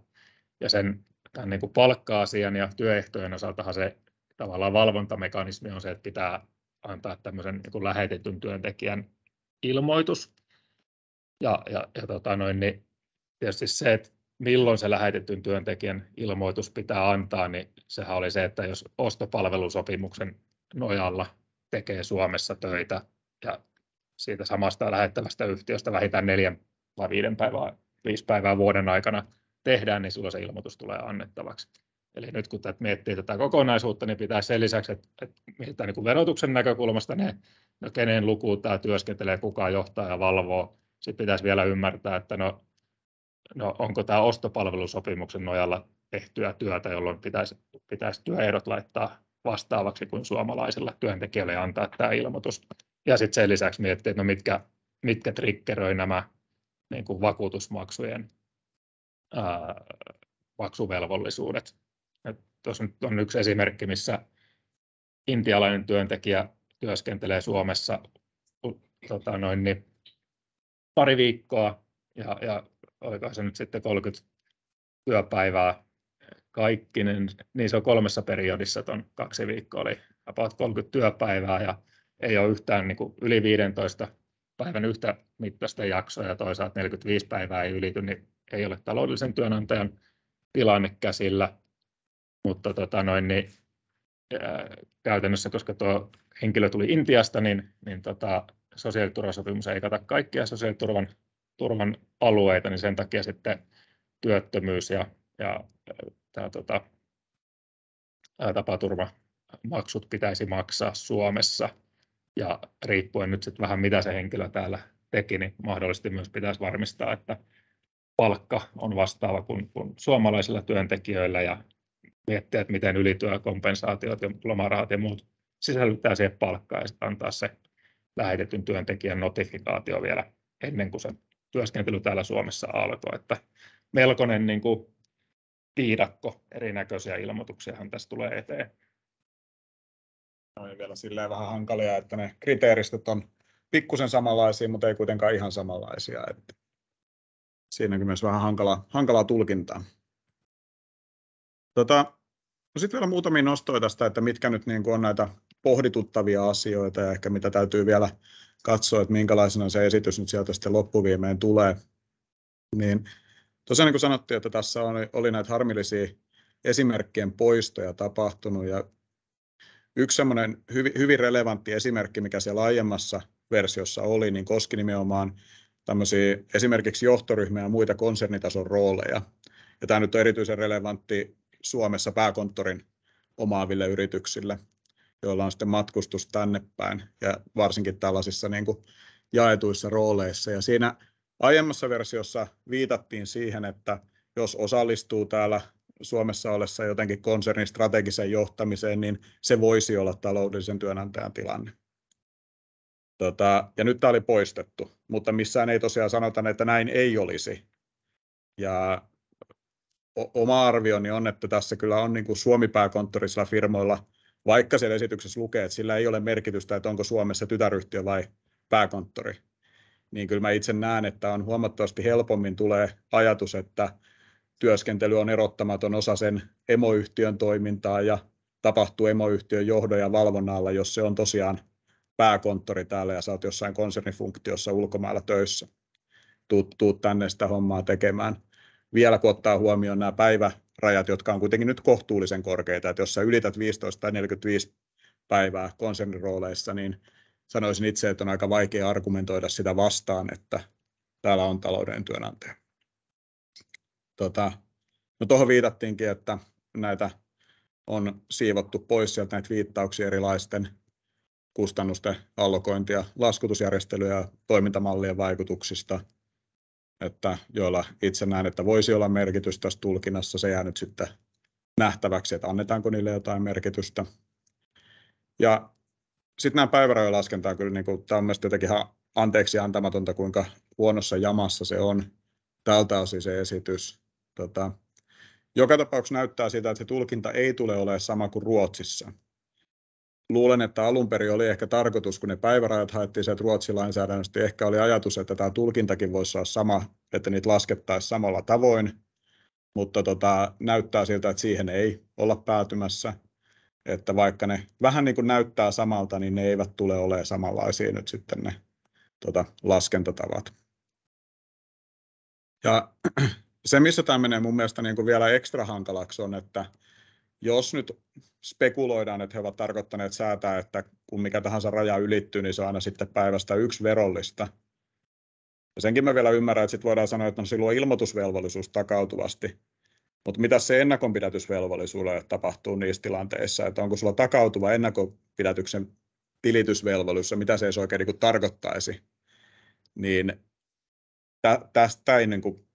ja sen tämän niin kuin palkka-asian ja työehtojen osaltahan se tavallaan valvontamekanismi on se, että pitää antaa tämmöisen niin kuin lähetetyn työntekijän ilmoitus. Ja, ja, ja tota noin, niin tietysti se, että milloin se lähetetyn työntekijän ilmoitus pitää antaa, niin sehän oli se, että jos ostopalvelusopimuksen nojalla tekee Suomessa töitä ja siitä samasta lähettävästä yhtiöstä vähintään neljän vai viiden päivää, viisi päivää vuoden aikana tehdään, niin silloin se ilmoitus tulee annettavaksi. Eli nyt kun tätä miettii tätä kokonaisuutta, niin pitää sen lisäksi, että, mietitään niin kuin verotuksen näkökulmasta, ne, no kenen luku tämä työskentelee, kuka johtaa ja valvoo. Sitten pitäisi vielä ymmärtää, että no, no onko tämä ostopalvelusopimuksen nojalla tehtyä työtä, jolloin pitäisi, pitäisi työehdot laittaa vastaavaksi kuin suomalaisilla työntekijöillä antaa tämä ilmoitus. Ja sitten sen lisäksi miettiä, että no mitkä, mitkä triggeröi nämä niin kuin vakuutusmaksujen ää, maksuvelvollisuudet. Tuossa nyt on yksi esimerkki, missä intialainen työntekijä työskentelee Suomessa tota noin, niin pari viikkoa ja, ja oliko se nyt sitten 30 työpäivää kaikkinen, niin se on kolmessa periodissa tuon kaksi viikkoa, eli about 30 työpäivää ja ei ole yhtään niin kuin yli 15 päivän yhtä mittaista jaksoa ja toisaalta 45 päivää ei ylity, niin ei ole taloudellisen työnantajan tilanne käsillä, mutta tota noin, niin, ää, käytännössä, koska tuo henkilö tuli Intiasta, niin, niin tota, sosiaaliturvasopimus ei kata kaikkia sosiaaliturvan turvan alueita, niin sen takia sitten työttömyys ja, ja tämä tota, tapaturmamaksut pitäisi maksaa Suomessa. Ja riippuen nyt sitten vähän mitä se henkilö täällä teki, niin mahdollisesti myös pitäisi varmistaa, että palkka on vastaava kuin, kuin suomalaisilla työntekijöillä ja miettiä, että miten ylityökompensaatiot ja lomarahat ja muut sisällyttää siihen palkkaan ja sitten antaa se lähetetyn työntekijän notifikaatio vielä ennen kuin se työskentely täällä Suomessa alkoi. Että melkoinen niin kuin viidakko erinäköisiä ilmoituksiahan tässä tulee eteen. No, vielä silleen vähän hankalia, että ne kriteeristöt on pikkusen samanlaisia, mutta ei kuitenkaan ihan samanlaisia. Että siinäkin myös vähän hankala, hankalaa tulkintaa. Tota, no sitten vielä muutamia nostoja tästä, että mitkä nyt niin on näitä pohdituttavia asioita ja ehkä mitä täytyy vielä katsoa, että minkälaisena se esitys nyt sieltä sitten loppuviimeen tulee. Niin tosiaan niin kuin sanottiin, että tässä oli, oli näitä harmillisia esimerkkien poistoja tapahtunut ja yksi semmoinen hyvin, hyvin relevantti esimerkki, mikä siellä aiemmassa versiossa oli, niin koski nimenomaan tämmöisiä esimerkiksi johtoryhmiä ja muita konsernitason rooleja. Ja tämä nyt on erityisen relevantti Suomessa pääkonttorin omaaville yrityksille, joilla on sitten matkustus tänne päin ja varsinkin tällaisissa niin kuin jaetuissa rooleissa. Ja siinä aiemmassa versiossa viitattiin siihen, että jos osallistuu täällä Suomessa ollessa jotenkin konsernin strategiseen johtamiseen, niin se voisi olla taloudellisen työnantajan tilanne. Tota, ja nyt tämä oli poistettu, mutta missään ei tosiaan sanota, että näin ei olisi. Ja oma arvioni on, että tässä kyllä on niin kuin Suomi-pääkonttorisilla firmoilla, vaikka siellä esityksessä lukee, että sillä ei ole merkitystä, että onko Suomessa tytäryhtiö vai pääkonttori, niin kyllä mä itse näen, että on huomattavasti helpommin tulee ajatus, että työskentely on erottamaton osa sen emoyhtiön toimintaa ja tapahtuu emoyhtiön johdon ja valvonnalla, jos se on tosiaan pääkonttori täällä ja sä oot jossain konsernifunktiossa ulkomailla töissä. Tuut, tuut tänne sitä hommaa tekemään. Vielä kun ottaa huomioon nämä päivärajat, jotka on kuitenkin nyt kohtuullisen korkeita, että jos sä ylität 15 tai 45 päivää konsernirooleissa, niin sanoisin itse, että on aika vaikea argumentoida sitä vastaan, että täällä on talouden työnantaja. Tota, no tuohon viitattiinkin, että näitä on siivottu pois sieltä näitä viittauksia erilaisten kustannusten allokointia, laskutusjärjestelyjä ja toimintamallien vaikutuksista, että joilla itse näen, että voisi olla merkitys tässä tulkinnassa. Se jää nyt sitten nähtäväksi, että annetaanko niille jotain merkitystä. Ja sitten nämä päivärajojen laskenta on kyllä, niin kuin, tämä on mielestäni jotenkin ihan anteeksi antamatonta, kuinka huonossa jamassa se on tältä osin se esitys. Tota, joka tapauksessa näyttää siltä, että se tulkinta ei tule olemaan sama kuin Ruotsissa. Luulen, että alun perin oli ehkä tarkoitus, kun ne päivärajat haettiin sieltä Ruotsin lainsäädännöstä, ehkä oli ajatus, että tämä tulkintakin voisi olla sama, että niitä laskettaisiin samalla tavoin, mutta tota, näyttää siltä, että siihen ei olla päätymässä että vaikka ne vähän niin kuin näyttää samalta, niin ne eivät tule olemaan samanlaisia nyt sitten ne tota, laskentatavat. Ja se, missä tämä menee mun mielestä niin kuin vielä ekstra hankalaksi on, että jos nyt spekuloidaan, että he ovat tarkoittaneet säätää, että kun mikä tahansa raja ylittyy, niin se on aina sitten päivästä yksi verollista. Ja senkin mä vielä ymmärrän, että sitten voidaan sanoa, että on silloin ilmoitusvelvollisuus takautuvasti. Mutta mitä se ennakonpidätysvelvollisuudelle tapahtuu niissä tilanteissa, että onko sulla takautuva ennakonpidätyksen tilitysvelvollisuus ja mitä se edes oikein niin tarkoittaisi, niin tä, tästä ei niin kuin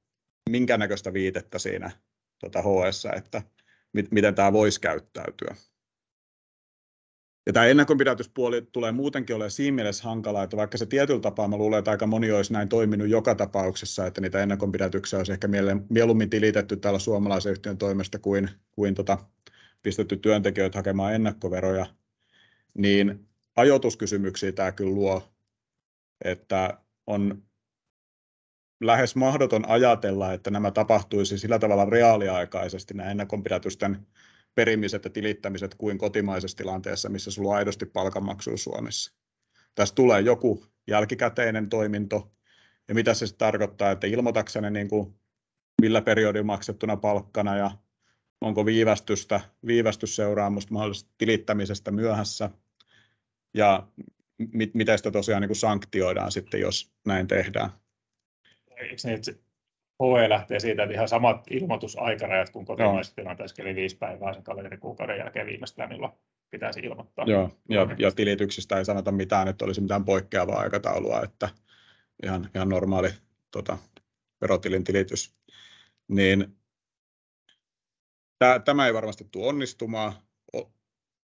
minkäännäköistä viitettä siinä tuota HS, että miten tämä voisi käyttäytyä. Ja tämä ennakonpidätyspuoli tulee muutenkin olemaan siinä mielessä hankalaa, että vaikka se tietyllä tapaa mä luulen, että aika moni olisi näin toiminut joka tapauksessa, että niitä ennakonpidätyksiä olisi ehkä mieluummin tilitetty täällä suomalaisen yhtiön toimesta kuin, kuin tota, pistetty työntekijöitä hakemaan ennakkoveroja, niin ajoituskysymyksiä tämä kyllä luo, että on lähes mahdoton ajatella, että nämä tapahtuisi sillä tavalla reaaliaikaisesti nämä ennakonpidätysten perimiset ja tilittämiset kuin kotimaisessa tilanteessa, missä sulla on aidosti palkanmaksu Suomessa. Tässä tulee joku jälkikäteinen toiminto, ja mitä se tarkoittaa, että ilmoitakseni niin kuin millä periodilla maksettuna palkkana ja onko viivästystä, viivästysseuraamusta mahdollisesti tilittämisestä myöhässä, ja mit, miten sitä tosiaan niin kuin sanktioidaan sitten, jos näin tehdään. Eikö niin, että HE lähtee siitä, että ihan samat ilmoitusaikarajat kuin kotimaisessa tilanteessa, eli viisi päivää sen kalenterikuukauden jälkeen viimeistään, milloin pitäisi ilmoittaa. Joo, ja, ja tilityksistä ei sanota mitään, että olisi mitään poikkeavaa aikataulua, että ihan, ihan normaali tota, verotilin tilitys. Niin, tämä ei varmasti tule onnistumaan.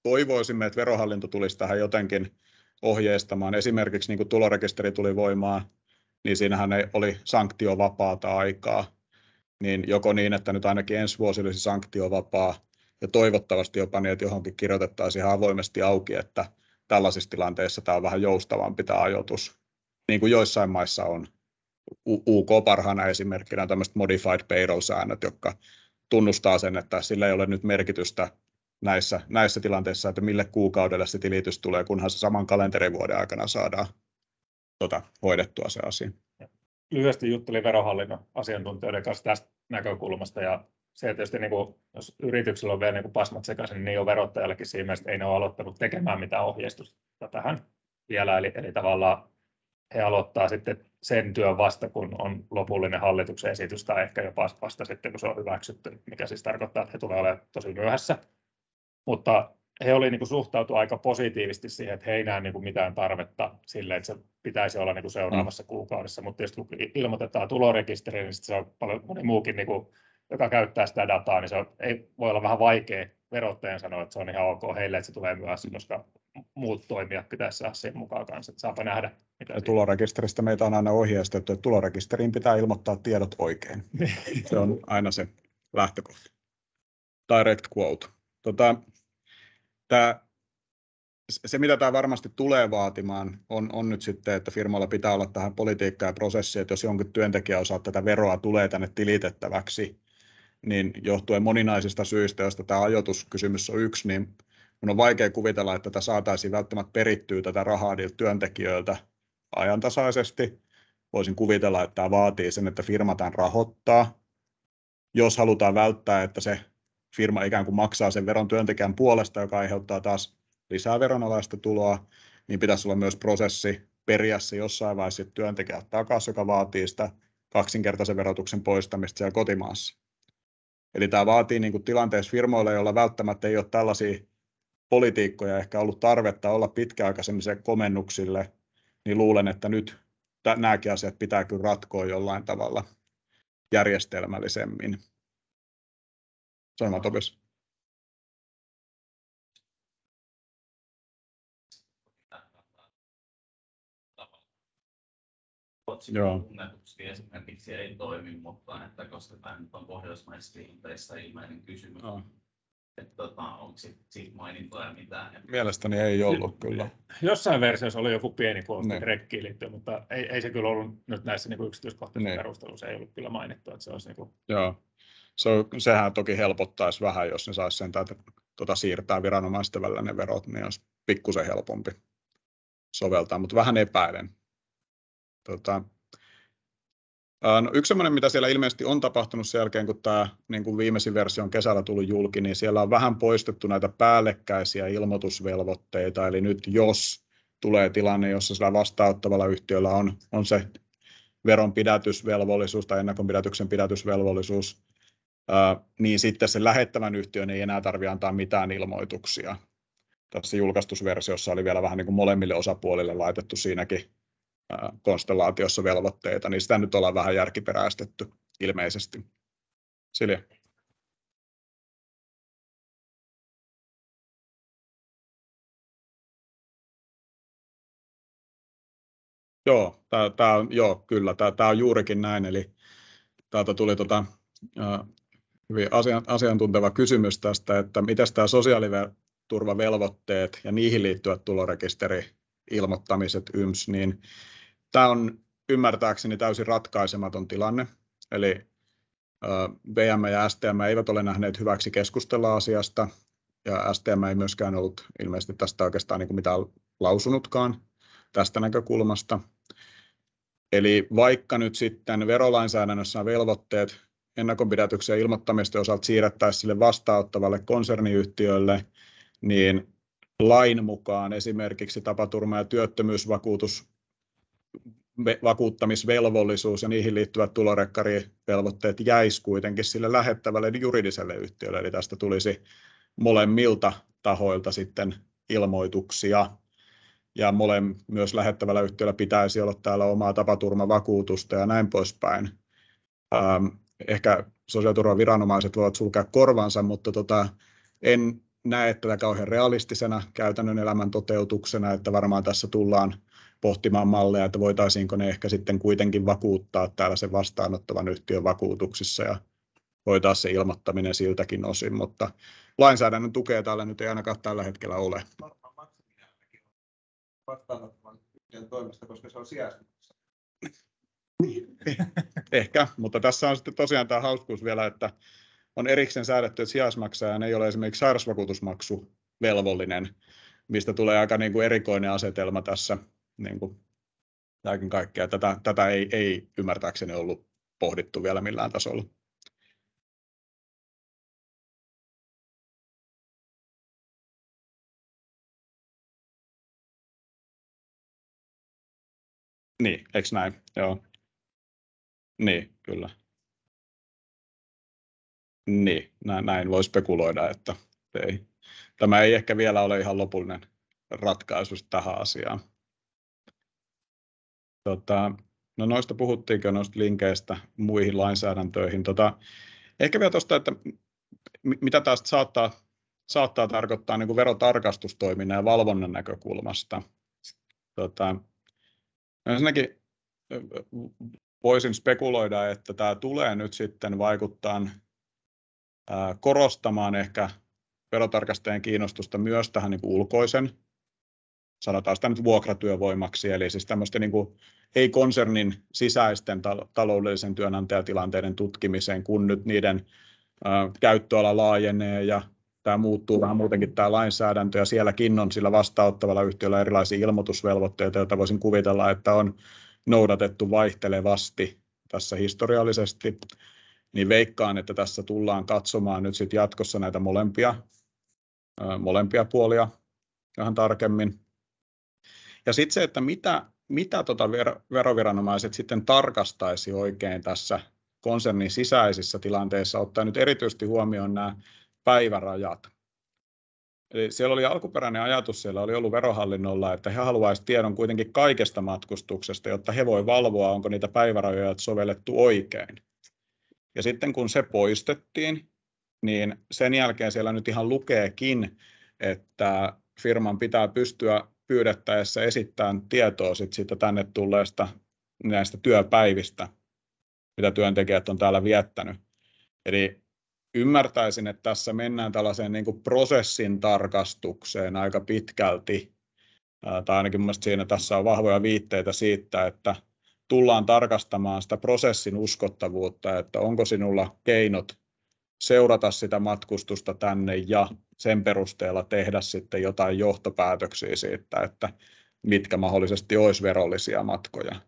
Toivoisimme, että verohallinto tulisi tähän jotenkin ohjeistamaan. Esimerkiksi niin kuin tulorekisteri tuli voimaan niin siinähän ei, oli sanktiovapaata aikaa, niin joko niin, että nyt ainakin ensi vuosi olisi sanktiovapaa, ja toivottavasti jopa niin, että johonkin kirjoitettaisiin ihan avoimesti auki, että tällaisissa tilanteissa tämä on vähän joustavampi tämä ajoitus, niin kuin joissain maissa on. UK parhaana esimerkkinä on tämmöiset modified payroll-säännöt, jotka tunnustaa sen, että sillä ei ole nyt merkitystä näissä, näissä tilanteissa, että mille kuukaudelle se tilitys tulee, kunhan se saman kalenterivuoden aikana saadaan tota, hoidettua se asia. Lyhyesti juttelin verohallinnon asiantuntijoiden kanssa tästä näkökulmasta ja se tietysti, niin kuin, jos yrityksellä on vielä niin kuin pasmat sekaisin, niin on verottajallekin siinä että ei ne ole aloittanut tekemään mitään ohjeistusta tähän vielä. Eli, eli tavallaan he aloittaa sitten sen työn vasta, kun on lopullinen hallituksen esitys tai ehkä jopa vasta sitten, kun se on hyväksytty, mikä siis tarkoittaa, että he tulevat olemaan tosi myöhässä. Mutta he olivat niin suhtautu aika positiivisesti siihen, että he ei näe niin kuin mitään tarvetta sille, että se pitäisi olla niin kuin seuraavassa mm. kuukaudessa, mutta tietysti kun ilmoitetaan tulorekisteriin, niin se on paljon moni muukin, niin kuin, joka käyttää sitä dataa, niin se on, ei voi olla vähän vaikea verottajan sanoa, että se on ihan ok heille, että se tulee myös, koska muut toimijat pitäisi saada sen mukaan kanssa, että saapa nähdä. Mitä ja tulorekisteristä meitä on aina ohjeistettu, että tulorekisteriin pitää ilmoittaa tiedot oikein. se on aina se lähtökohta. Direct quote. Tota, Tämä, se, mitä tämä varmasti tulee vaatimaan, on, on nyt sitten, että firmalla pitää olla tähän politiikka ja prosessi, että jos jonkun työntekijä osaa tätä veroa tulee tänne tilitettäväksi, niin johtuen moninaisista syistä, joista tämä ajoituskysymys on yksi, niin minun on vaikea kuvitella, että tätä saataisiin välttämättä perittyä tätä rahaa työntekijöiltä ajantasaisesti. Voisin kuvitella, että tämä vaatii sen, että firma tämän rahoittaa. Jos halutaan välttää, että se firma ikään kuin maksaa sen veron työntekijän puolesta, joka aiheuttaa taas lisää veronalaista tuloa, niin pitäisi olla myös prosessi periä se jossain vaiheessa työntekijät takaisin, joka vaatii sitä kaksinkertaisen verotuksen poistamista siellä kotimaassa. Eli tämä vaatii niin kuin tilanteessa firmoille, joilla välttämättä ei ole tällaisia politiikkoja ehkä ollut tarvetta olla pitkäaikaisemmille komennuksille, niin luulen, että nyt nämäkin asiat pitää kyllä ratkoa jollain tavalla järjestelmällisemmin. Sano Tobias. Joo. esimerkiksi ei toimi, mutta että koska tämä nyt on pohjoismaisessa tilanteessa ilmeinen kysymys, no. että tota, onko siitä mainintoja mitään? Mielestäni ei ollut kyllä. Jossain versiossa oli joku pieni posti niin. rekkiin liittyen, mutta ei, ei, se kyllä ollut nyt näissä niin yksityiskohtaisissa niin. perusteluissa ei ollut kyllä mainittu, että se olisi niin kuin... Joo se, sehän toki helpottaisi vähän, jos ne saisi sen että tuota, siirtää viranomaisten välillä ne verot, niin olisi pikkusen helpompi soveltaa, mutta vähän epäilen. Tota, No, yksi sellainen, mitä siellä ilmeisesti on tapahtunut sen jälkeen, kun tämä niin kuin viimeisin versio on kesällä tullut julki, niin siellä on vähän poistettu näitä päällekkäisiä ilmoitusvelvoitteita. Eli nyt jos tulee tilanne, jossa sillä vastaanottavalla yhtiöllä on, on se veronpidätysvelvollisuus tai ennakonpidätyksen pidätysvelvollisuus, niin sitten se lähettävän yhtiön ei enää tarvitse antaa mitään ilmoituksia. Tässä julkaistusversiossa oli vielä vähän niin kuin molemmille osapuolille laitettu siinäkin konstellaatiossa velvoitteita, niin sitä nyt ollaan vähän järkiperäistetty ilmeisesti. Silja. Joo, tää on, joo, kyllä, tää on juurikin näin, eli täältä tuli tota, hyvin asian, asiantunteva kysymys tästä, että miten tämä sosiaaliturvavelvoitteet ja niihin liittyvät tulorekisteri-ilmoittamiset YMS, niin tämä on ymmärtääkseni täysin ratkaisematon tilanne, eli VM ja STM eivät ole nähneet hyväksi keskustella asiasta, ja STM ei myöskään ollut ilmeisesti tästä oikeastaan niin kuin mitään lausunutkaan tästä näkökulmasta. Eli vaikka nyt sitten verolainsäädännössä velvoitteet ennakonpidätyksen ilmoittamisten osalta siirrettäisiin sille vastaanottavalle konserniyhtiölle, niin lain mukaan esimerkiksi tapaturma- ja työttömyysvakuutus vakuuttamisvelvollisuus ja niihin liittyvät tulorekkarivelvoitteet jäisi kuitenkin sille lähettävälle juridiselle yhtiölle, eli tästä tulisi molemmilta tahoilta sitten ilmoituksia ja mole, myös lähettävällä yhtiöllä pitäisi olla täällä omaa tapaturmavakuutusta ja näin poispäin. Ähm, ehkä sosiaaliturvaviranomaiset voivat sulkea korvansa, mutta tota, en näe tätä kauhean realistisena käytännön elämän toteutuksena, että varmaan tässä tullaan pohtimaan malleja, että voitaisiinko ne ehkä sitten kuitenkin vakuuttaa täällä sen vastaanottavan yhtiön vakuutuksissa ja hoitaa se ilmoittaminen siltäkin osin, mutta lainsäädännön tukea täällä nyt ei ainakaan tällä hetkellä ole. Vastaanottavan yhtiön toimesta, koska se on sijaismaksa. Ehkä, mutta tässä on sitten tosiaan tämä hauskuus vielä, että on erikseen säädetty, että sijaismaksaja ei ole esimerkiksi sairausvakuutusmaksu velvollinen, mistä tulee aika niin kuin erikoinen asetelma tässä niin kuin, kaiken kaikkiaan. Tätä, tätä ei, ei ymmärtääkseni ollut pohdittu vielä millään tasolla. Niin, eikö näin? Joo. Niin, kyllä. Niin, näin voi spekuloida, että ei. tämä ei ehkä vielä ole ihan lopullinen ratkaisu tähän asiaan. Tota, no noista puhuttiinkin noista linkeistä muihin lainsäädäntöihin. Tota, ehkä vielä tuosta, että mitä tästä saattaa, saattaa tarkoittaa niin kuin verotarkastustoiminnan ja valvonnan näkökulmasta. Tota, ensinnäkin voisin spekuloida, että tämä tulee nyt sitten vaikuttaa korostamaan ehkä verotarkastajien kiinnostusta myös tähän niin kuin ulkoisen sanotaan sitä nyt vuokratyövoimaksi, eli siis tämmöistä niin ei-konsernin sisäisten taloudellisen työnantajatilanteiden tutkimiseen, kun nyt niiden käyttöala laajenee ja tämä muuttuu vähän muutenkin tämä lainsäädäntö ja sielläkin on sillä vastaanottavalla yhtiöllä erilaisia ilmoitusvelvoitteita, joita voisin kuvitella, että on noudatettu vaihtelevasti tässä historiallisesti, niin veikkaan, että tässä tullaan katsomaan nyt sitten jatkossa näitä molempia, molempia puolia vähän tarkemmin. Ja sitten se, että mitä, mitä tota veroviranomaiset sitten tarkastaisi oikein tässä konsernin sisäisissä tilanteissa, ottaa nyt erityisesti huomioon nämä päivärajat. Eli siellä oli alkuperäinen ajatus, siellä oli ollut verohallinnolla, että he haluaisivat tiedon kuitenkin kaikesta matkustuksesta, jotta he voivat valvoa, onko niitä päivärajoja sovellettu oikein. Ja sitten kun se poistettiin, niin sen jälkeen siellä nyt ihan lukeekin, että firman pitää pystyä pyydettäessä esittää tietoa sit siitä tänne tulleesta näistä työpäivistä, mitä työntekijät on täällä viettänyt. Eli ymmärtäisin, että tässä mennään tällaiseen niin kuin prosessin tarkastukseen aika pitkälti. Tai ainakin mielestäni siinä tässä on vahvoja viitteitä siitä, että tullaan tarkastamaan sitä prosessin uskottavuutta, että onko sinulla keinot seurata sitä matkustusta tänne ja sen perusteella tehdä sitten jotain johtopäätöksiä siitä, että mitkä mahdollisesti olisi verollisia matkoja.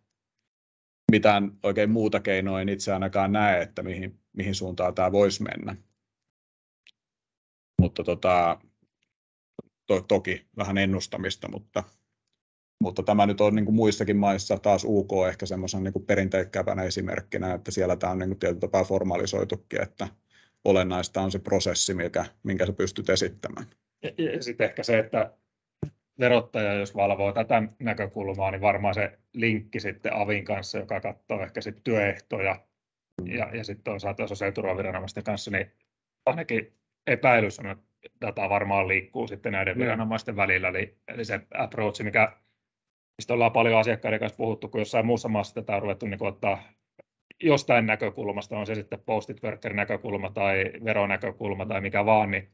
mitään oikein muuta keinoa en itse ainakaan näe, että mihin, mihin suuntaan tämä voisi mennä. Mutta tota, to, toki vähän ennustamista, mutta, mutta tämä nyt on niin kuin muissakin maissa taas UK ehkä semmoisen niin perinteikkävänä esimerkkinä, että siellä tämä on niin kuin tietyllä tapaa formalisoitukin, että olennaista on se prosessi, mikä, minkä sä pystyt esittämään. Ja, ja sitten ehkä se, että verottaja, jos valvoo tätä näkökulmaa, niin varmaan se linkki sitten Avin kanssa, joka katsoo ehkä sitten työehtoja ja, ja sitten toisaalta sosiaaliturvaviranomaisten kanssa, niin ainakin epäilys on, että data varmaan liikkuu sitten näiden viranomaisten välillä. Eli, eli se approach, mikä mistä ollaan paljon asiakkaiden kanssa puhuttu, kun jossain muussa maassa tätä on ruvettu niin ottaa jostain näkökulmasta, on se sitten postit worker näkökulma tai veronäkökulma tai mikä vaan, niin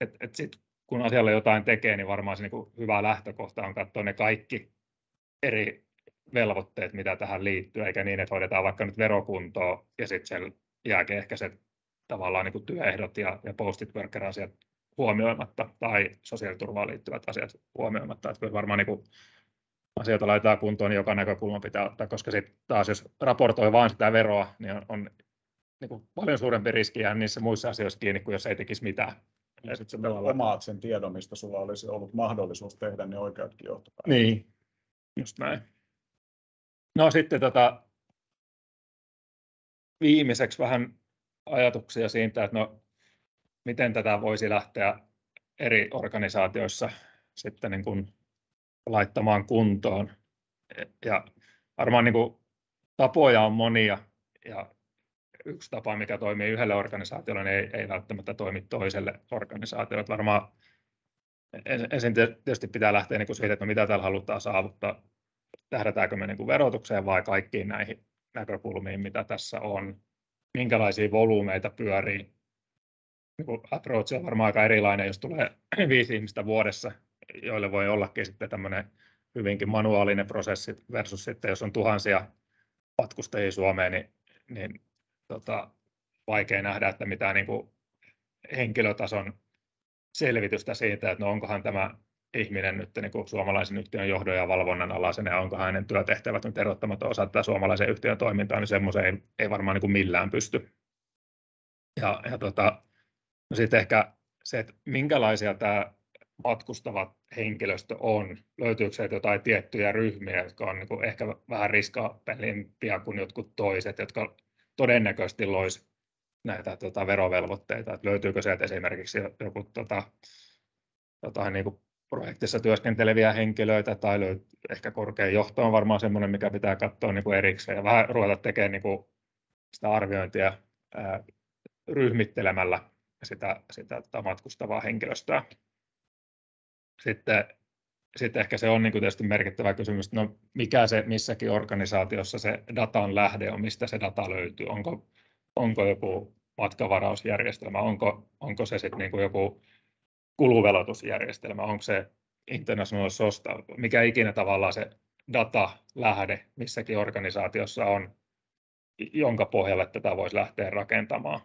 et, et sit, kun asialle jotain tekee, niin varmaan se niin hyvä lähtökohta on katsoa ne kaikki eri velvoitteet, mitä tähän liittyy, eikä niin, että hoidetaan vaikka nyt verokuntoa ja sitten sen jääkin ehkä se tavallaan niin kuin työehdot ja, ja postit worker asiat huomioimatta tai sosiaaliturvaan liittyvät asiat huomioimatta. Että varmaan niin kuin asioita laitetaan kuntoon, niin joka näkökulma pitää ottaa, koska sitten taas jos raportoi vain sitä veroa, niin on, on niin kuin paljon suurempi riski jäädä niissä muissa asioissa kiinni kuin jos ei tekisi mitään. Ja sitten sä omaat sen tiedon, mistä sulla olisi ollut mahdollisuus tehdä ne oikeatkin johtopäätökset. Niin, just näin. No sitten tota, viimeiseksi vähän ajatuksia siitä, että no, miten tätä voisi lähteä eri organisaatioissa sitten niin kuin laittamaan kuntoon. Ja varmaan niin kuin tapoja on monia ja yksi tapa, mikä toimii yhdelle organisaatiolle, niin ei, ei välttämättä toimi toiselle organisaatiolle. Että varmaan ensin tietysti pitää lähteä niin kuin siitä, että no mitä täällä halutaan saavuttaa. Tähdätäänkö me niin verotukseen vai kaikkiin näihin näkökulmiin, mitä tässä on. Minkälaisia volyymeita pyörii. Niin approach on varmaan aika erilainen, jos tulee viisi ihmistä vuodessa joille voi ollakin sitten tämmöinen hyvinkin manuaalinen prosessi versus sitten, jos on tuhansia matkustajia Suomeen, niin, niin tota, vaikea nähdä, että mitään niin henkilötason selvitystä siitä, että no onkohan tämä ihminen nyt niin kuin suomalaisen yhtiön johdon ja valvonnan alaisena ja onko hänen työtehtävät nyt erottamaton osa tätä suomalaisen yhtiön toimintaa, niin semmoiseen ei, ei varmaan niin kuin millään pysty. Ja, ja tota, no sitten ehkä se, että minkälaisia tämä matkustava henkilöstö on? Löytyykö sieltä jotain tiettyjä ryhmiä, jotka on niin ehkä vähän riskaapelimpia kuin jotkut toiset, jotka todennäköisesti lois näitä tota, verovelvoitteita? Et löytyykö sieltä esimerkiksi joku tota, jotain niin kuin projektissa työskenteleviä henkilöitä tai ehkä korkein johto on varmaan sellainen, mikä pitää katsoa niin kuin erikseen ja vähän ruveta tekemään niin kuin sitä arviointia ää, ryhmittelemällä sitä, sitä tota matkustavaa henkilöstöä. Sitten, sitten ehkä se on niin kuin tietysti merkittävä kysymys, että no mikä se missäkin organisaatiossa se datan lähde on, mistä se data löytyy, onko, onko joku matkavarausjärjestelmä, onko, onko se sitten niin kuin joku kuluvelotusjärjestelmä, onko se international sosta, mikä ikinä tavallaan se data lähde missäkin organisaatiossa on, jonka pohjalle tätä voisi lähteä rakentamaan.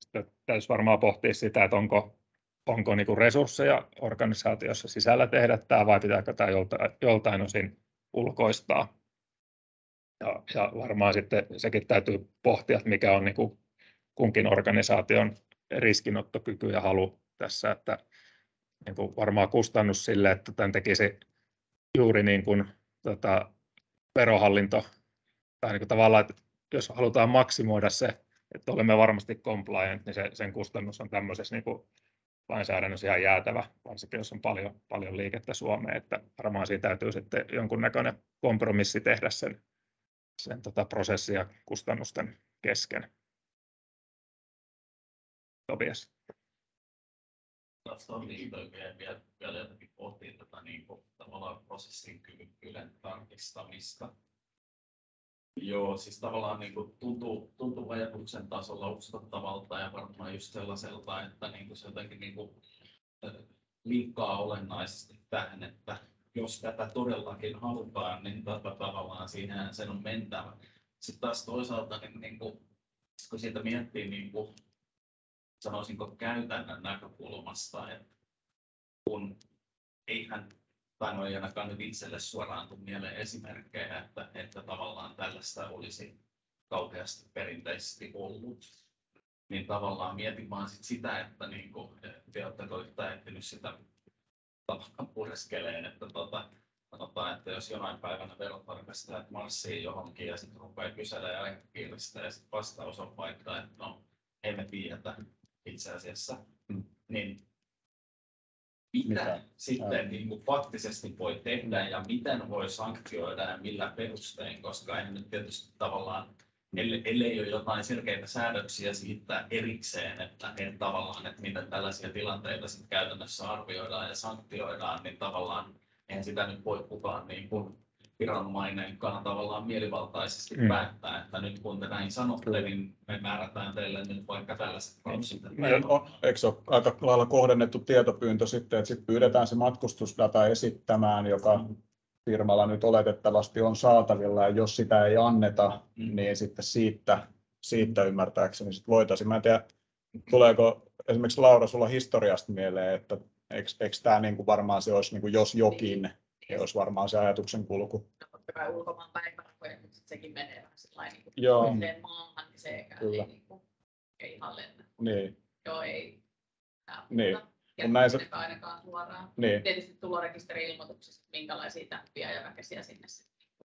Sitten täytyisi varmaan pohtia sitä, että onko, onko niin resursseja organisaatiossa sisällä tehdä tämä vai pitääkö tämä joltain, joltain osin ulkoistaa. Ja, ja varmaan sitten sekin täytyy pohtia, että mikä on niin kunkin organisaation riskinottokyky ja halu tässä, että niin kuin varmaan kustannus sille, että tämän tekisi juuri niin kuin tota, verohallinto, tai niin kuin tavallaan, että jos halutaan maksimoida se, että olemme varmasti compliant, niin se, sen kustannus on tämmöisessä niin kuin lainsäädännössä ihan jäätävä, varsinkin jos on paljon, paljon liikettä Suomeen, että varmaan siinä täytyy sitten jonkunnäköinen kompromissi tehdä sen, sen tota prosessin ja kustannusten kesken. Tobias. Tuosta liitoin vielä, vielä jotenkin pohtii tätä niin kuin, tavallaan prosessin kyvykkyyden tarkistamista. Joo, siis tavallaan niin kuin tuntuu, tuntuu ajatuksen tasolla uskottavalta ja varmaan just sellaiselta, että niin kuin se jotenkin niin kuin, linkkaa olennaisesti tähän, että jos tätä todellakin halutaan, niin tätä tavallaan siihen sen on mentävä. Sitten taas toisaalta, niin, niin kuin, kun siitä miettii niin kuin, sanoisinko käytännön näkökulmasta, että kun eihän tai no ei ainakaan nyt itselle suoraan tule mieleen esimerkkejä, että, että tavallaan tällaista olisi kauheasti perinteisesti ollut. Niin tavallaan mietin vaan sit sitä, että niin kuin, te oletteko yhtään ehtinyt sitä tavallaan pureskeleen, että tota, sanotaan, että jos jonain päivänä verotarkastajat marssii johonkin ja sitten rupeaa kyselemään aikakirjasta ja sitten vastaus on vaikka, että no emme tiedä itse asiassa, Mm. niin mitä, Mitä? sitten niin kuin faktisesti voi tehdä ja miten voi sanktioida ja millä perustein, koska en nyt tietysti tavallaan, ellei, ellei ole jotain selkeitä säädöksiä siitä erikseen, että, että tavallaan, että miten tällaisia tilanteita sitten käytännössä arvioidaan ja sanktioidaan, niin tavallaan eihän sitä nyt voi kukaan niin kuin viranomainenkaan tavallaan mielivaltaisesti Mm. mm. päättää, että nyt kun te näin sanotte, niin me määrätään teille nyt vaikka tällaiset kaussit. Niin on, eikö se ole aika lailla kohdennettu tietopyyntö sitten, että sitten pyydetään se matkustusdata esittämään, joka firmalla nyt oletettavasti on saatavilla, ja jos sitä ei anneta, Mm. niin sitten siitä, siitä ymmärtääkseni sit voitaisiin. Mä en tiedä, tuleeko esimerkiksi Laura sulla historiasta mieleen, että eikö, eikö tämä niin kuin varmaan se olisi niin kuin jos jokin, niin olisi varmaan se ajatuksen kulku. No, totta kai ulkomaan päivärahoja, mutta sit sekin menee vähän sellainen niin kuin Joo. toiseen maahan, niin sekään Kyllä. ei, niin kuin, ei ihan lennä. Niin, Joo, ei. Tää Niin. Mut näin se- ainakaan suoraan. niin, Tietysti tulorekisteri-ilmoituksissa, minkälaisia täppiä ja väkäsiä sinne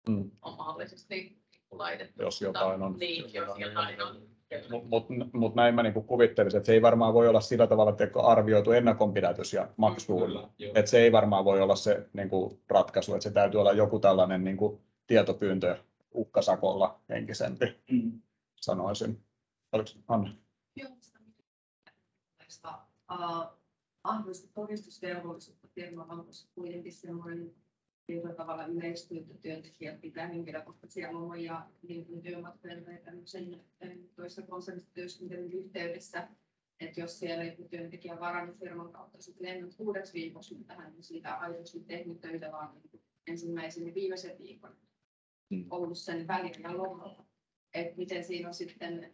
mm. on mahdollisesti niin kuin laitettu. Jos jotain on. Niin, jos jotain on. Mutta mut, näin mä niinku kuvittelisin, että se ei varmaan voi olla sillä tavalla että arvioitu ennakonpidätys ja maksu. Kyllä, joo. Että se ei varmaan voi olla se niinku ratkaisu, että se täytyy olla joku tällainen niinku tietopyyntö uhkasakolla henkisempi, Mm. sanoisin. Oliko Anna? Joo, uh, mahdollista todistusvelvollisuutta firmalla, koska kuitenkin semmoinen tietyllä tavalla yleistynyt työntekijät pitää henkilökohtaisia lomoja niin kuin työmatkojen tai tämmöisen eh, toisessa konsernissa työskentelyn yhteydessä. Että jos siellä joku työntekijä varannut firman kautta sitten lennot kuudeksi viikoksi, mutta hän on siitä aidosti tehnyt töitä vaan niin ensimmäisen ja viimeisen viikon Mm. Oulussa niin välillä ja lomalla. Että miten siinä on sitten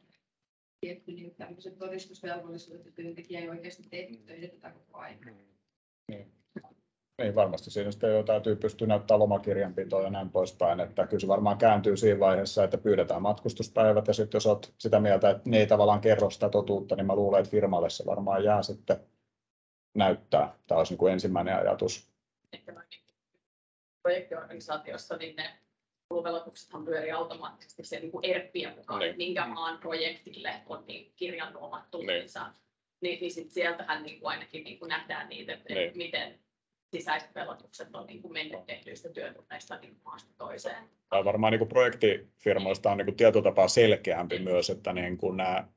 tietty niin tämmöiset todistusvelvollisuudet, että työntekijä ei oikeasti tehnyt töitä tätä koko aikaa. Ei varmasti siinä sitten jo täytyy pystyä näyttämään lomakirjanpitoa ja näin poispäin, että kyllä se varmaan kääntyy siinä vaiheessa, että pyydetään matkustuspäivät ja sitten jos olet sitä mieltä, että ne ei tavallaan kerro sitä totuutta, niin mä luulen, että firmalle se varmaan jää sitten näyttää. Tämä olisi niin kuin ensimmäinen ajatus. Ehkä noin niin projektiorganisaatiossa, niin ne kuluvelotuksethan pyörii automaattisesti sen niin kuin ERPien mukaan, Niin. että minkä maan projektille on niin kirjannut omat Niin. tulonsa. Niin, niin sit sieltähän niin kuin ainakin niin kuin nähdään niitä, että Niin. miten sisäiset velotukset on niin kuin mennyt tehdyistä työtunneista niin maasta toiseen. Tämä on varmaan niin kuin projektifirmoista on niin kuin tietyllä tapaa selkeämpi myös, että niin kuin nämä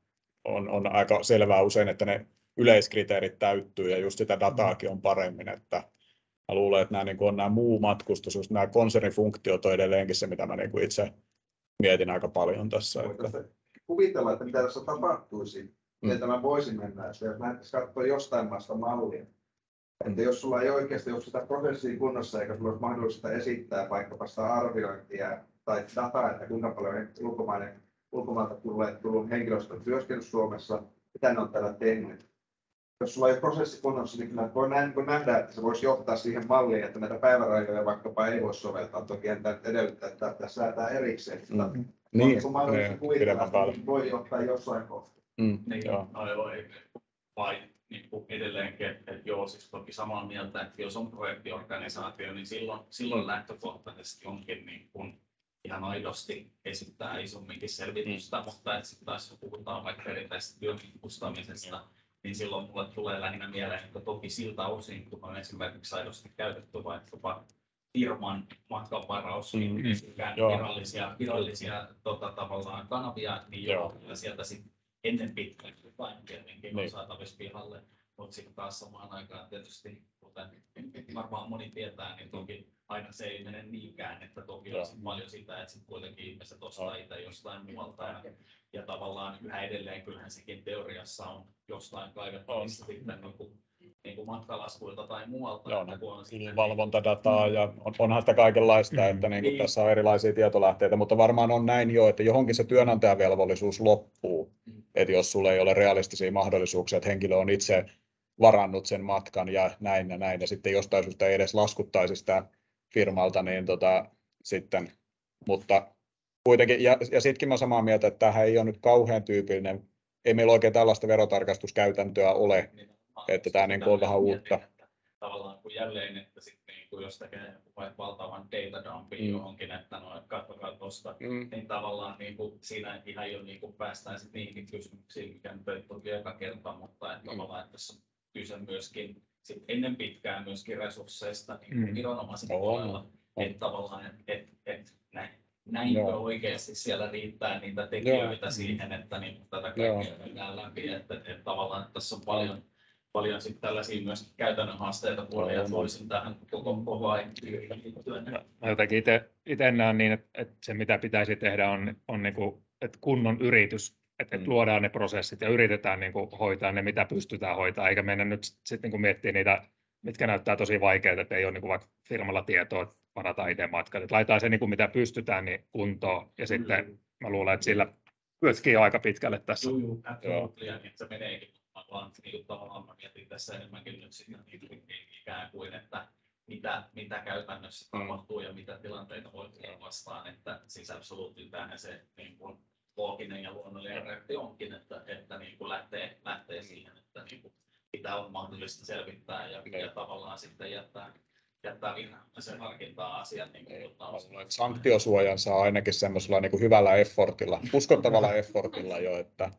on, on aika selvää usein, että ne yleiskriteerit täyttyy ja just sitä dataakin on paremmin, että mä luulen, että nämä niin kuin on nämä muu matkustus, just nämä konsernifunktiot on edelleenkin se, mitä mä niin kuin itse mietin aika paljon tässä. Että, kuvitella, että mitä tässä tapahtuisi, Mm. miten tämä voisi mennä, että jos lähdettäisiin katsoa jostain maasta mallia. Että jos sulla ei oikeasti ole sitä prosessia kunnossa, eikä sulla olisi mahdollista esittää vaikkapa sitä arviointia tai dataa, että kuinka paljon ulkomainen, ulkomailta tulleet tullut henkilöstö on työskennellyt Suomessa, mitä ne on täällä tehnyt. Jos sulla ei ole prosessi kunnossa, niin kyllä voi nähdä, että se voisi johtaa siihen malliin, että näitä päivärajoja vaikkapa ei voi soveltaa. Toki en edellyttää, että tämä säätää erikseen. Mutta Mm. niin, niin, kun mahdollista niin, että voi johtaa jossain kohtaa. Mm, Niin, joo. aivan. Vai niin kuin edelleenkin, että, että joo, siis toki samaa mieltä, että jos on projektiorganisaatio, niin silloin, silloin lähtökohtaisesti onkin niin kuin ihan aidosti esittää isomminkin selvitystä, mutta että sitten taas kun puhutaan vaikka perinteisestä työkustamisesta, niin silloin mulle tulee lähinnä mieleen, että toki siltä osin, kun on esimerkiksi aidosti käytetty vaikkapa firman matkanvaraus, niin Mm, virallisia, virallisia tota, tavallaan kanavia, niin Joo. joo, ja sieltä sitten ennen pitkään jotain tietenkin on Niin. saatavissa pihalle, mutta sitten taas samaan aikaan tietysti, kuten varmaan moni tietää, niin toki aina se ei mene niinkään, että toki on sit paljon sitä, että sit kuitenkin ihmiset ostaa itse jostain muualta ja, ja tavallaan yhä edelleen kyllähän sekin teoriassa on jostain kaivettavissa sitten niin kuin, niin kuin matkalaskuilta tai muualta. Joo, että kun on sitten- valvontadataa ja on, onhan sitä kaikenlaista, Mm. että niin kuin Niin. tässä on erilaisia tietolähteitä, mutta varmaan on näin jo, että johonkin se työnantajavelvollisuus loppuu. Että jos sulla ei ole realistisia mahdollisuuksia, että henkilö on itse varannut sen matkan ja näin ja näin, ja sitten jostain syystä ei edes laskuttaisi sitä firmalta, niin tota, sitten, mutta kuitenkin, ja, ja sittenkin mä samaa mieltä, että tämähän ei ole nyt kauhean tyypillinen, ei meillä oikein tällaista verotarkastuskäytäntöä ole, että tämä niin on vähän uutta. Että tavallaan kun jälleen, että sitten niin kuin jos tekee valtavan data dumpin Mm. johonkin, että no tuosta, Mm, niin tavallaan niin kuin siinä ihan jo niin kuin päästään sitten niihin kysymyksiin, mikä nyt ei toki joka kerta, mutta että Mm. tavallaan, että tässä on kyse myöskin sit ennen pitkään myöskin resursseista niin Mm. viranomaisen On, puolella, on. että tavallaan, että et, et, näin, näinkö Joo. oikeasti siellä riittää niitä tekijöitä Joo. siihen, että niin tätä Joo. kaikkea käydään läpi, että, että tavallaan että tässä on paljon, paljon sitten tällaisia myös käytännön haasteita puolia ja toisin tähän koko, koko ajan liittyen. Mä mä jotenkin itse näen niin, että, että se mitä pitäisi tehdä on, on niin kuin, että kunnon yritys, että, että Mm. luodaan ne prosessit ja yritetään niin kuin hoitaa ne, mitä pystytään hoitaa, eikä mennä nyt sitten niin kuin miettiä niitä, mitkä näyttää tosi vaikeita, että ei ole niin kuin vaikka firmalla tietoa, että varataan itse matkat. Että laitetaan se, niin kuin mitä pystytään, niin kuntoon ja sitten mä luulen, että sillä pötkii jo aika pitkälle tässä. Joo, joo, niin se meneekin, vaan niin tavallaan mä mietin tässä enemmänkin nyt sitä niin ikään kuin, että mitä, mitä käytännössä Mm. tapahtuu ja mitä tilanteita voi tulla vastaan, että siis absolutely tähän se niin kuin looginen ja luonnollinen reaktio onkin, että, että niin kuin lähtee, lähtee siihen, että niin kuin mitä on mahdollista selvittää ja, ja Niin. tavallaan sitten jättää, jättää viranomaisen harkintaa asiat niin kuin, Sanktiosuojan saa ainakin semmoisella niin kuin hyvällä effortilla, uskottavalla effortilla jo, että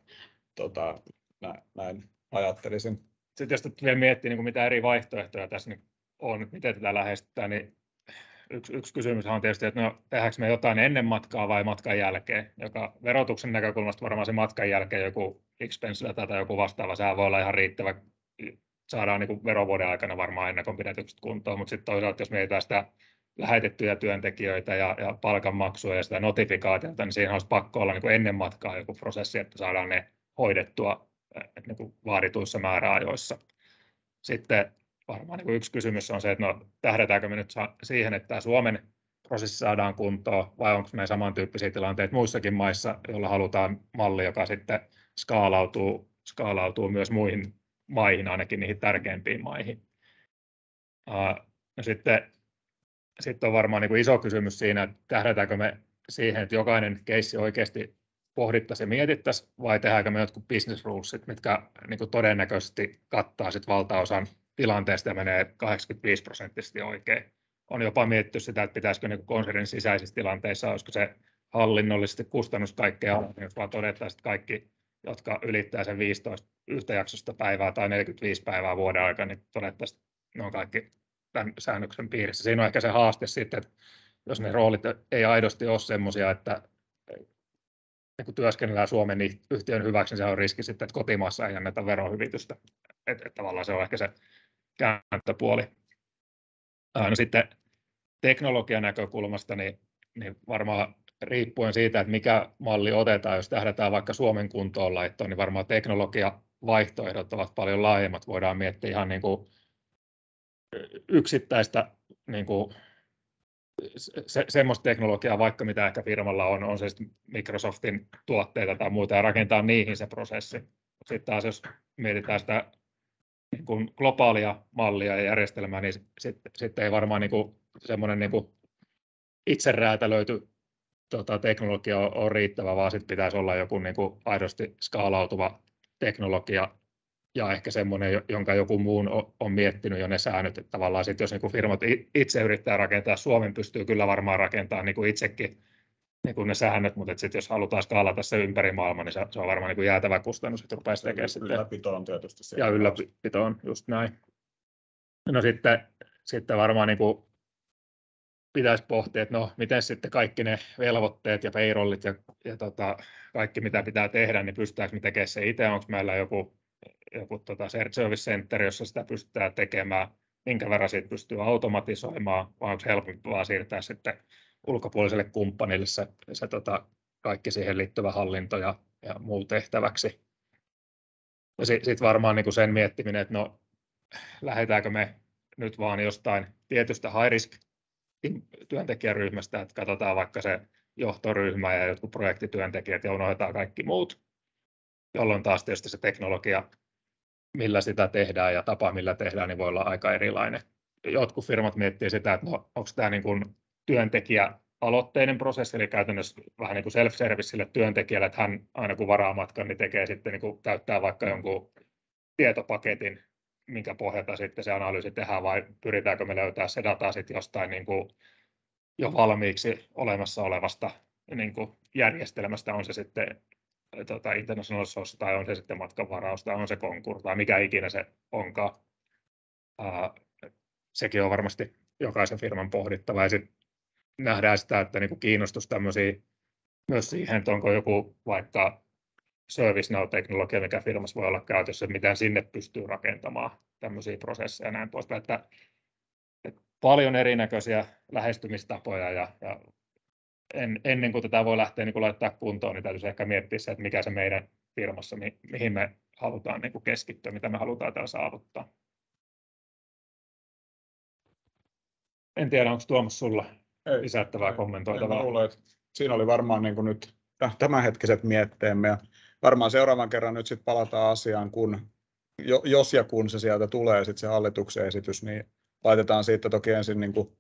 tota, nä- näin ajattelisin. Sitten jos vielä miettii, niin kuin mitä eri vaihtoehtoja tässä nyt on, miten tätä lähestytään, niin yksi, yksi kysymys on tietysti, että no, tehdäänkö me jotain ennen matkaa vai matkan jälkeen, joka verotuksen näkökulmasta varmaan se matkan jälkeen joku expense tai joku vastaava, sehän voi olla ihan riittävä, saadaan niin kuin verovuoden aikana varmaan ennakonpidätykset kuntoon, mutta sitten toisaalta jos mietitään sitä lähetettyjä työntekijöitä ja, ja palkanmaksua ja sitä notifikaatiota, niin siinä olisi pakko olla niin ennen matkaa joku prosessi, että saadaan ne hoidettua niin kuin vaadituissa määräajoissa. Sitten varmaan niin kuin yksi kysymys on se, että no, tähdätäänkö me nyt siihen, että tämä Suomen prosessi saadaan kuntoon, vai onko meillä samantyyppisiä tilanteita muissakin maissa, joilla halutaan malli, joka sitten skaalautuu, skaalautuu myös muihin maihin, ainakin niihin tärkeimpiin maihin. No sitten, sitten on varmaan niin kuin iso kysymys siinä, että tähdätäänkö me siihen, että jokainen keissi oikeasti pohdittaisiin ja mietittäisiin, vai tehdäänkö me jotkut business rulesit, mitkä niin kuin todennäköisesti kattaa sit valtaosan tilanteesta ja menee 85 prosenttisesti oikein. On jopa mietitty sitä, että pitäisikö niin konsernin sisäisissä tilanteissa, olisiko se hallinnollisesti kustannus kaikkea, jos vaan todettaisiin, että kaikki, jotka ylittää sen 15 yhtäjaksosta päivää tai 45 päivää vuoden aikana, niin todettaisiin, että ne on kaikki tämän säännöksen piirissä. Siinä on ehkä se haaste sitten, että jos ne roolit ei aidosti ole sellaisia, että ja kun työskennellään Suomen niin yhtiön hyväksi, niin se on riski sitten, että kotimaassa ei anneta verohyvitystä. Että et tavallaan se on ehkä se kääntöpuoli. Ää, No sitten teknologian näkökulmasta, niin, niin varmaan riippuen siitä, että mikä malli otetaan, jos tähdätään vaikka Suomen kuntoon laittoon, niin varmaan teknologiavaihtoehdot ovat paljon laajemmat. Voidaan miettiä ihan niin kuin yksittäistä niin kuin se, semmoista teknologiaa, vaikka mitä ehkä firmalla on, on se sitten Microsoftin tuotteita tai muuta, ja rakentaa niihin se prosessi. Sitten taas jos mietitään sitä niin kuin globaalia mallia ja järjestelmää, niin sitten sit ei varmaan niin kuin semmoinen niin kuin itse räätälöity tota, teknologia ole riittävä, vaan sitten pitäisi olla joku niin kuin aidosti skaalautuva teknologia ja ehkä semmoinen, jo- jonka joku muun on miettinyt jo ne säännöt, että tavallaan sit jos niin firmat itse yrittää rakentaa, Suomen pystyy kyllä varmaan rakentamaan niin kuin itsekin niin kuin ne säännöt, mutta sit jos halutaan skaalata se ympäri maailmaa, niin se, se on varmaan niin kuin jäätävä kustannus, että rupeaisi tekemään sitten Ylläpito on tietysti se. ja ylläpito on just näin. No sitten, sitten varmaan niin kuin pitäisi pohtia, että no miten sitten kaikki ne velvoitteet ja payrollit ja, ja tota, kaikki mitä pitää tehdä, niin pystytäänkö me tekemään se itse, onko meillä joku, joku tota shared service center, jossa sitä pystytään tekemään, minkä verran siitä pystyy automatisoimaan, vai onko helpompaa siirtää sitten ulkopuoliselle kumppanille se, se tota, kaikki siihen liittyvä hallinto ja, ja muu tehtäväksi. Ja sitten sit varmaan niin kuin sen miettiminen, että no lähdetäänkö me nyt vaan jostain tietystä high risk työntekijäryhmästä, että katsotaan vaikka se johtoryhmä ja jotkut projektityöntekijät ja unohdetaan kaikki muut, jolloin taas tietysti se teknologia millä sitä tehdään ja tapa, millä tehdään, niin voi olla aika erilainen. Jotkut firmat miettii sitä, että no, onko tämä niin kuin työntekijä aloitteinen prosessi, eli käytännössä vähän niin kuin self-service sille työntekijälle, että hän aina kun varaa matkan, niin tekee sitten niin kuin täyttää vaikka jonkun tietopaketin, minkä pohjalta sitten se analyysi tehdään, vai pyritäänkö me löytää se data sitten jostain niin kuin jo valmiiksi olemassa olevasta niin kuin järjestelmästä, on se sitten tota, international source tai on se sitten matkanvaraus tai on se konkur tai mikä ikinä se onkaan. Uh, sekin on varmasti jokaisen firman pohdittava. Ja sitten nähdään sitä, että niin kuin kiinnostus tämmöisiä, myös siihen, että onko joku vaikka ServiceNow-teknologia, mikä firmassa voi olla käytössä, miten sinne pystyy rakentamaan tämmöisiä prosesseja ja näin poispäin. Että, että paljon erinäköisiä lähestymistapoja ja, ja en, ennen kuin tätä voi lähteä niin kuin laittaa kuntoon, niin täytyisi ehkä miettiä se, että mikä se meidän firmassa, mi, mihin me halutaan niin kuin keskittyä, mitä me halutaan täällä saavuttaa. En tiedä, onko Tuomas sulla ei, lisättävää kommentoitavaa? Luulen, että siinä oli varmaan niin kuin nyt tämänhetkiset mietteemme ja varmaan seuraavan kerran nyt sitten palataan asiaan, kun jos ja kun se sieltä tulee sitten se hallituksen esitys, niin laitetaan siitä toki ensin niin kuin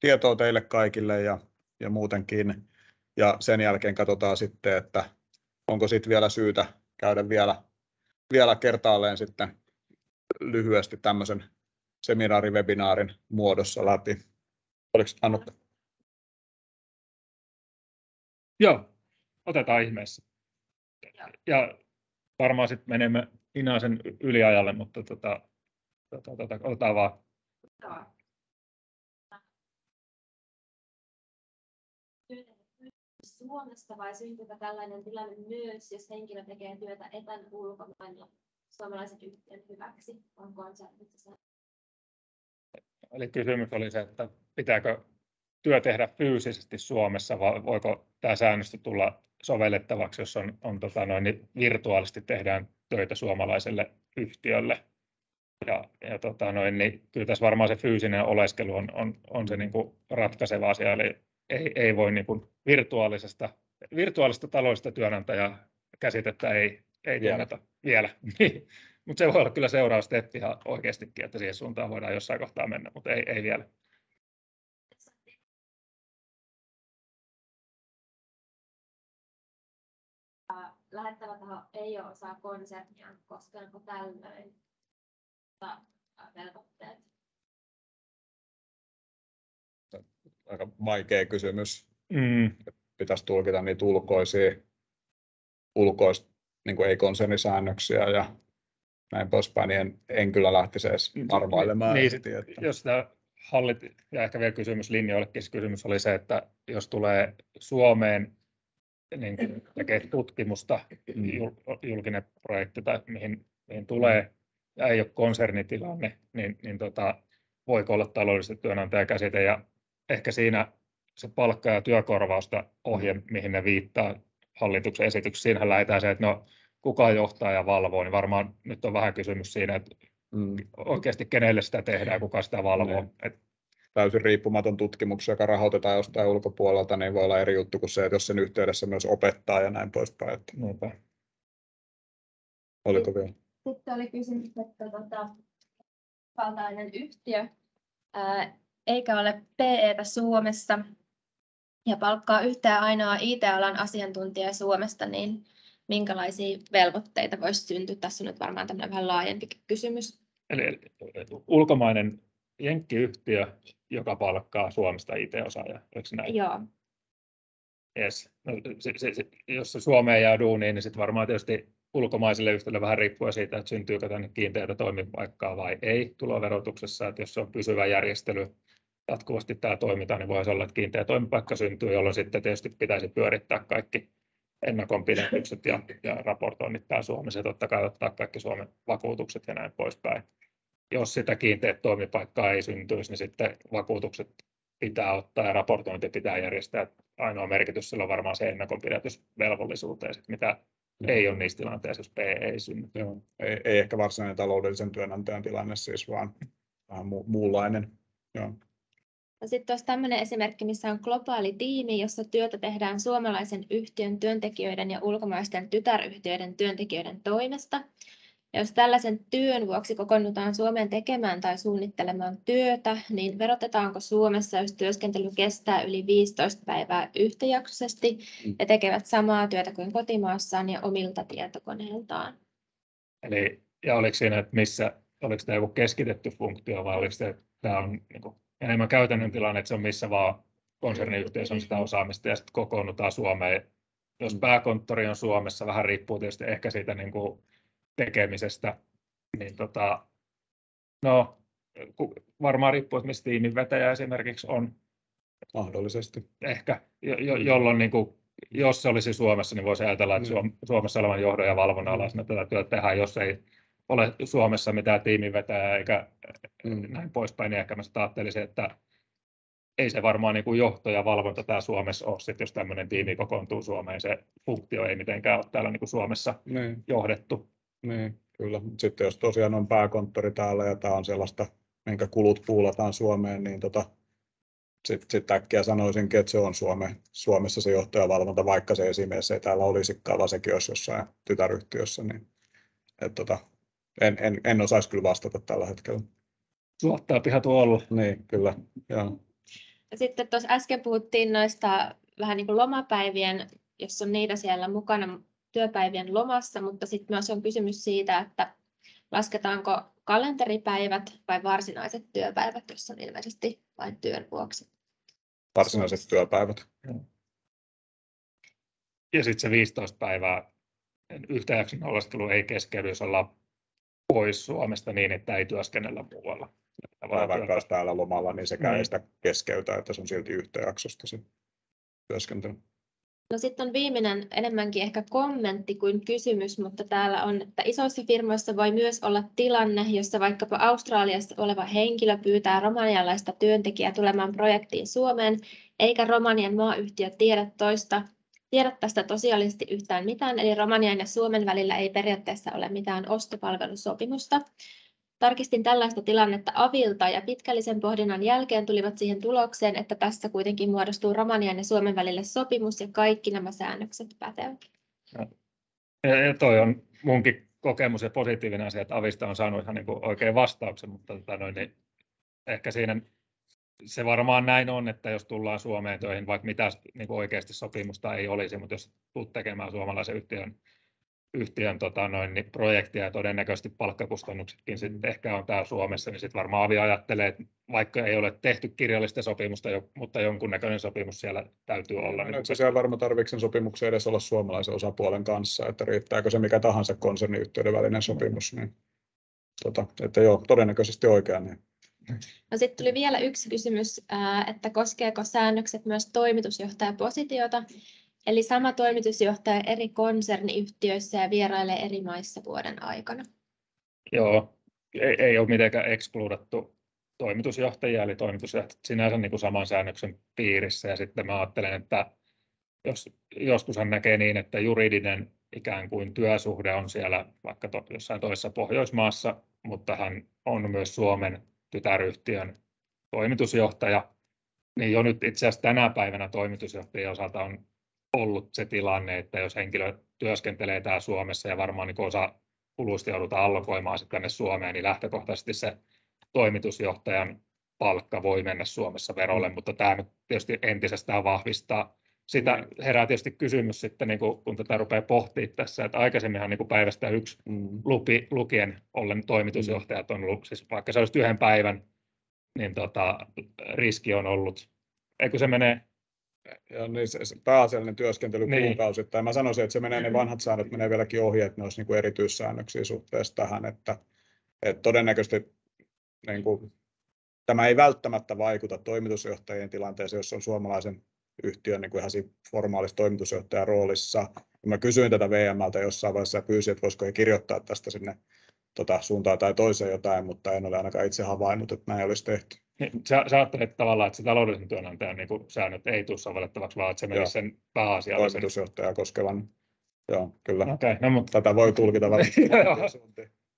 tietoa teille kaikille ja, ja muutenkin. Ja sen jälkeen katsotaan sitten, että onko sitten vielä syytä käydä vielä, vielä kertaalleen sitten lyhyesti tämmöisen seminaarivebinaarin muodossa läpi. Oliko Annutta? Joo, otetaan ihmeessä. Ja varmaan sitten menemme Inasen yliajalle, mutta tota, tota, tota, otetaan vaan. Suomesta vai syntyykö tällainen tilanne myös, jos henkilö tekee työtä etän ulkomailla suomalaisen yhtiön hyväksi? On Eli kysymys oli se, että pitääkö työ tehdä fyysisesti Suomessa vai voiko tämä säännöstö tulla sovellettavaksi, jos on, on tota noin, niin virtuaalisesti tehdään töitä suomalaiselle yhtiölle. Ja, ja tota noin, niin kyllä tässä varmaan se fyysinen oleskelu on, on, on se niin kuin ratkaiseva asia, eli ei, ei voi niin kuin virtuaalisesta, virtuaalista taloudellista työnantajaa käsitettä ei, ei tiedota vielä. mutta se voi olla kyllä seurausteppi ihan oikeastikin, että siihen suuntaan voidaan jossain kohtaa mennä, mutta ei, ei vielä. lähettävä taho ei ole osa konsernia, koskeeko tällöin velvoitteet? Aika vaikea kysymys. Mm. Pitäisi tulkita niitä ulkoisia, ulkoista niin kuin ei-konsernisäännöksiä ja näin poispäin, niin en, en kyllä lähtisi edes arvailemaan. Niin, sit, että... Jos tämä hallit, ja ehkä vielä kysymys linjoillekin, kysymys oli se, että jos tulee Suomeen niin tekee tutkimusta, mm. julkinen projekti tai mihin, mihin tulee, ja ei ole konsernitilanne, niin, niin tota, voiko olla taloudellisesti työnantajakäsite, ja ehkä siinä se palkka- ja työkorvausta ohje, mihin ne viittaa hallituksen esityksessä, siinähän lähdetään se, että no, kuka johtaa ja valvoo, niin varmaan nyt on vähän kysymys siinä, että mm. oikeasti kenelle sitä tehdään, kuka sitä valvoo. Mm. Et täysin riippumaton tutkimus, joka rahoitetaan jostain ulkopuolelta, niin voi olla eri juttu kuin se, että jos sen yhteydessä myös opettaa ja näin poispäin. Että... Noinpä. Oliko vielä? Sitten oli kysymys, että tota, valtainen yhtiö ää, eikä ole PEtä Suomessa ja palkkaa yhtään ainoa IT-alan asiantuntijaa Suomesta, niin minkälaisia velvoitteita voisi syntyä? Tässä on nyt varmaan tämmöinen vähän laajempi kysymys. Eli, ulkomainen jenkkiyhtiö, joka palkkaa Suomesta IT-osaajaa, eikö näin? Joo. Yes. No, se, se, se, jos se Suomeen jää duuniin, niin sitten varmaan tietysti ulkomaisille yhtiöille vähän riippuen siitä, että syntyykö tänne kiinteätä toimipaikkaa vai ei tuloverotuksessa. Että jos on pysyvä järjestely, jatkuvasti tämä toiminta, niin voisi olla, että kiinteä toimipaikka syntyy, jolloin sitten tietysti pitäisi pyörittää kaikki ennakonpidätykset ja, ja raportoinnit täällä Suomessa ja totta kai ottaa kaikki Suomen vakuutukset ja näin poispäin jos sitä kiinteät toimipaikkaa ei syntyisi, niin sitten vakuutukset pitää ottaa ja raportointi pitää järjestää. Ainoa merkitys sillä on varmaan se ennakonpidätysvelvollisuuteen, mitä ei ole niissä tilanteissa, jos P ei synny. Joo. Ei, ei ehkä varsinainen taloudellisen työnantajan tilanne siis, vaan vähän mu- muunlainen. Joo. No sitten olisi tämmöinen esimerkki, missä on globaali tiimi, jossa työtä tehdään suomalaisen yhtiön työntekijöiden ja ulkomaisten tytäryhtiöiden työntekijöiden toimesta. Ja jos tällaisen työn vuoksi kokoonnutaan Suomeen tekemään tai suunnittelemaan työtä, niin verotetaanko Suomessa, jos työskentely kestää yli 15 päivää yhtäjaksoisesti ja tekevät samaa työtä kuin kotimaassaan ja omilta tietokoneiltaan? Eli, ja oliko siinä, että missä, oliko tämä joku keskitetty funktio vai oliko se, että tämä on niin kuin enemmän käytännön tilanne, että se on missä vaan konserniyhteisö on sitä osaamista ja sitten kokoonnutaan Suomeen. Jos pääkonttori on Suomessa, vähän riippuu tietysti ehkä siitä niin kuin tekemisestä, niin tota, no, varmaan riippuu, että missä tiimin vetäjä esimerkiksi on. Mahdollisesti. Ehkä, jo, jo, jolloin niin kuin, jos se olisi Suomessa, niin voisi ajatella, että Mm. Suomessa olevan johdon ja valvonnan alaisena tätä työtä tehdään, jos ei ole Suomessa mitään tiimivetäjää eikä Mm. näin poispäin, niin ehkä mä ajattelisin, että ei se varmaan niin kuin johto ja valvonta täällä Suomessa ole, sit jos tämmöinen tiimi kokoontuu Suomeen, se funktio ei mitenkään ole täällä niin kuin Suomessa Niin, johdettu. niin, kyllä. Sitten jos tosiaan on pääkonttori täällä ja tämä on sellaista, minkä kulut puulataan Suomeen, niin tota, sitten sit äkkiä sanoisinkin, että se on Suome, Suomessa se johtajavalvonta, vaikka se esimies ei täällä olisikaan, vaan sekin olisi jossain tytäryhtiössä. Niin, et tota, en, en, en osaisi kyllä vastata tällä hetkellä. Suottaa pihat olla. Niin, kyllä. Joo. Ja sitten tuossa äsken puhuttiin noista vähän niin kuin lomapäivien, jos on niitä siellä mukana työpäivien lomassa, mutta sitten myös on kysymys siitä, että lasketaanko kalenteripäivät vai varsinaiset työpäivät, jos on ilmeisesti vain työn vuoksi. Varsinaiset työpäivät. Ja sitten se 15 päivää yhtäjakson oleskelu ei keskeydy, jos ollaan pois Suomesta niin, että ei työskennellä muualla. Tai vaikka olisi täällä lomalla, niin sekään Niin. ei sitä keskeytä, että se on silti yhtäjaksosta se työskentely. No sitten on viimeinen enemmänkin ehkä kommentti kuin kysymys, mutta täällä on, että isoissa firmoissa voi myös olla tilanne, jossa vaikkapa Australiassa oleva henkilö pyytää romanialaista työntekijää tulemaan projektiin Suomeen, eikä Romanian maayhtiö tiedä toista, tiedä tästä tosiaalisesti yhtään mitään, eli Romanian ja Suomen välillä ei periaatteessa ole mitään ostopalvelusopimusta. Tarkistin tällaista tilannetta Avilta ja pitkällisen pohdinnan jälkeen tulivat siihen tulokseen, että tässä kuitenkin muodostuu Romanian ja Suomen välille sopimus ja kaikki nämä säännökset pätevät. Ja, ja toi on munkin kokemus ja positiivinen asia, että Avista on saanut ihan niin kuin oikein vastauksen, mutta tota noin, niin ehkä siinä se varmaan näin on, että jos tullaan Suomeen töihin, vaikka mitä niin kuin oikeasti sopimusta ei olisi, mutta jos tulet tekemään suomalaisen yhtiön, yhtiön tota noin, niin projektia ja todennäköisesti palkkakustannuksetkin sitten ehkä on täällä Suomessa, niin sitten varmaan Avi ajattelee, että vaikka ei ole tehty kirjallista sopimusta, jo- mutta jonkunnäköinen sopimus siellä täytyy olla. No, Niin se siellä varmaan tarvitsen sen sopimuksen edes olla suomalaisen osapuolen kanssa, että riittääkö se mikä tahansa konserniyhtiöiden välinen sopimus. Niin, tota, että joo, todennäköisesti oikein. Niin. No sitten tuli vielä yksi kysymys, että koskeeko säännökset myös toimitusjohtajapositiota, eli sama toimitusjohtaja eri konserniyhtiöissä ja vierailee eri maissa vuoden aikana. Joo, ei, ei ole mitenkään ekskludattu toimitusjohtajia, eli toimitusjohtajat sinänsä niin kuin saman säännöksen piirissä. Ja sitten mä ajattelen, että jos joskushan näkee niin, että juridinen ikään kuin työsuhde on siellä vaikka to, jossain toisessa Pohjoismaassa, mutta hän on myös Suomen tytäryhtiön toimitusjohtaja, niin jo nyt itse asiassa tänä päivänä toimitusjohtajien osalta on ollut se tilanne, että jos henkilö työskentelee täällä Suomessa ja varmaan niin osa kuluista joudutaan allokoimaan sitten tänne Suomeen, niin lähtökohtaisesti se toimitusjohtajan palkka voi mennä Suomessa verolle, mutta tämä nyt tietysti entisestään vahvistaa. Sitä herää tietysti kysymys sitten, niin kuin, kun tätä rupeaa pohtimaan tässä, että aikaisemminhan niin kuin päivästä yksi Mm. lupi, lukien ollen toimitusjohtajat on ollut, siis vaikka se olisi yhden päivän, niin tota, riski on ollut. Eikö se menee, Ja niin se, se pääasiallinen työskentely Niin. niin. kuukausittain. Mä sanoisin, että se menee, ne vanhat säännöt menee vieläkin ohi, että ne olisi niin kuin erityissäännöksiä suhteessa tähän, että, että todennäköisesti niin kuin, tämä ei välttämättä vaikuta toimitusjohtajien tilanteeseen, jos on suomalaisen yhtiön niin kuin ihan formaalissa toimitusjohtajan roolissa. Ja mä kysyin tätä VMltä jossain vaiheessa ja pyysin, että voisiko he kirjoittaa tästä sinne tota, suuntaan tai toiseen jotain, mutta en ole ainakaan itse havainnut, että näin olisi tehty. niin sä, sä ajattelet tavallaan, että se taloudellisen työnantajan niin säännöt ei tule sovellettavaksi, vaan että se menisi sen pääasiallisen. Toimitusjohtajaa koskevan. Joo, kyllä. Okay, no mutta Tätä voi tulkita varmasti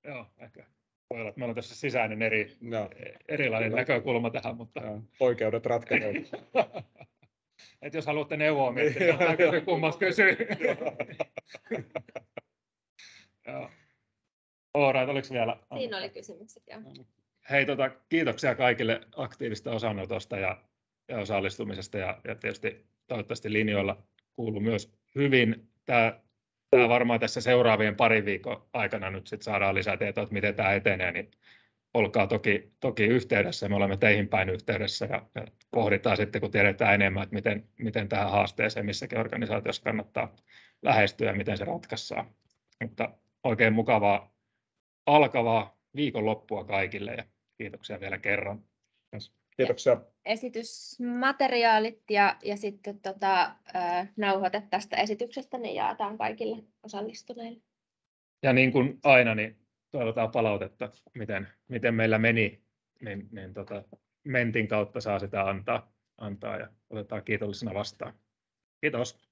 Joo. ehkä. Voi olla, että meillä on tässä sisäinen eri, Joo, erilainen Kyllä. näkökulma tähän, mutta. Oikeudet ratkaisevat. Et jos haluatte neuvoa Niin, miettiä, niin kummasta kysyy. Joo. Joo. Alright, oliko vielä? Siinä oli kysymykset, joo. Hei, tota, kiitoksia kaikille aktiivista osanotosta ja, ja osallistumisesta ja, ja tietysti toivottavasti linjoilla kuuluu myös hyvin. Tämä, tämä varmaan tässä seuraavien parin viikon aikana nyt sit saadaan lisää tietoa, että miten tämä etenee, niin olkaa toki, toki yhteydessä. Me olemme teihin päin yhteydessä ja, ja pohditaan sitten, kun tiedetään enemmän, että miten, miten tähän haasteeseen missäkin organisaatiossa kannattaa lähestyä ja miten se ratkaissaan. Mutta oikein mukavaa alkavaa viikonloppua kaikille ja kiitoksia vielä kerran. Kiitoksia. Esitysmateriaalit ja, ja sitten tota, nauhoite tästä esityksestä niin jaetaan kaikille osallistuneille. Ja niin kuin aina, niin toivotaan palautetta, miten, miten meillä meni, niin, niin tota, Mentin kautta saa sitä antaa, antaa ja otetaan kiitollisena vastaan. Kiitos.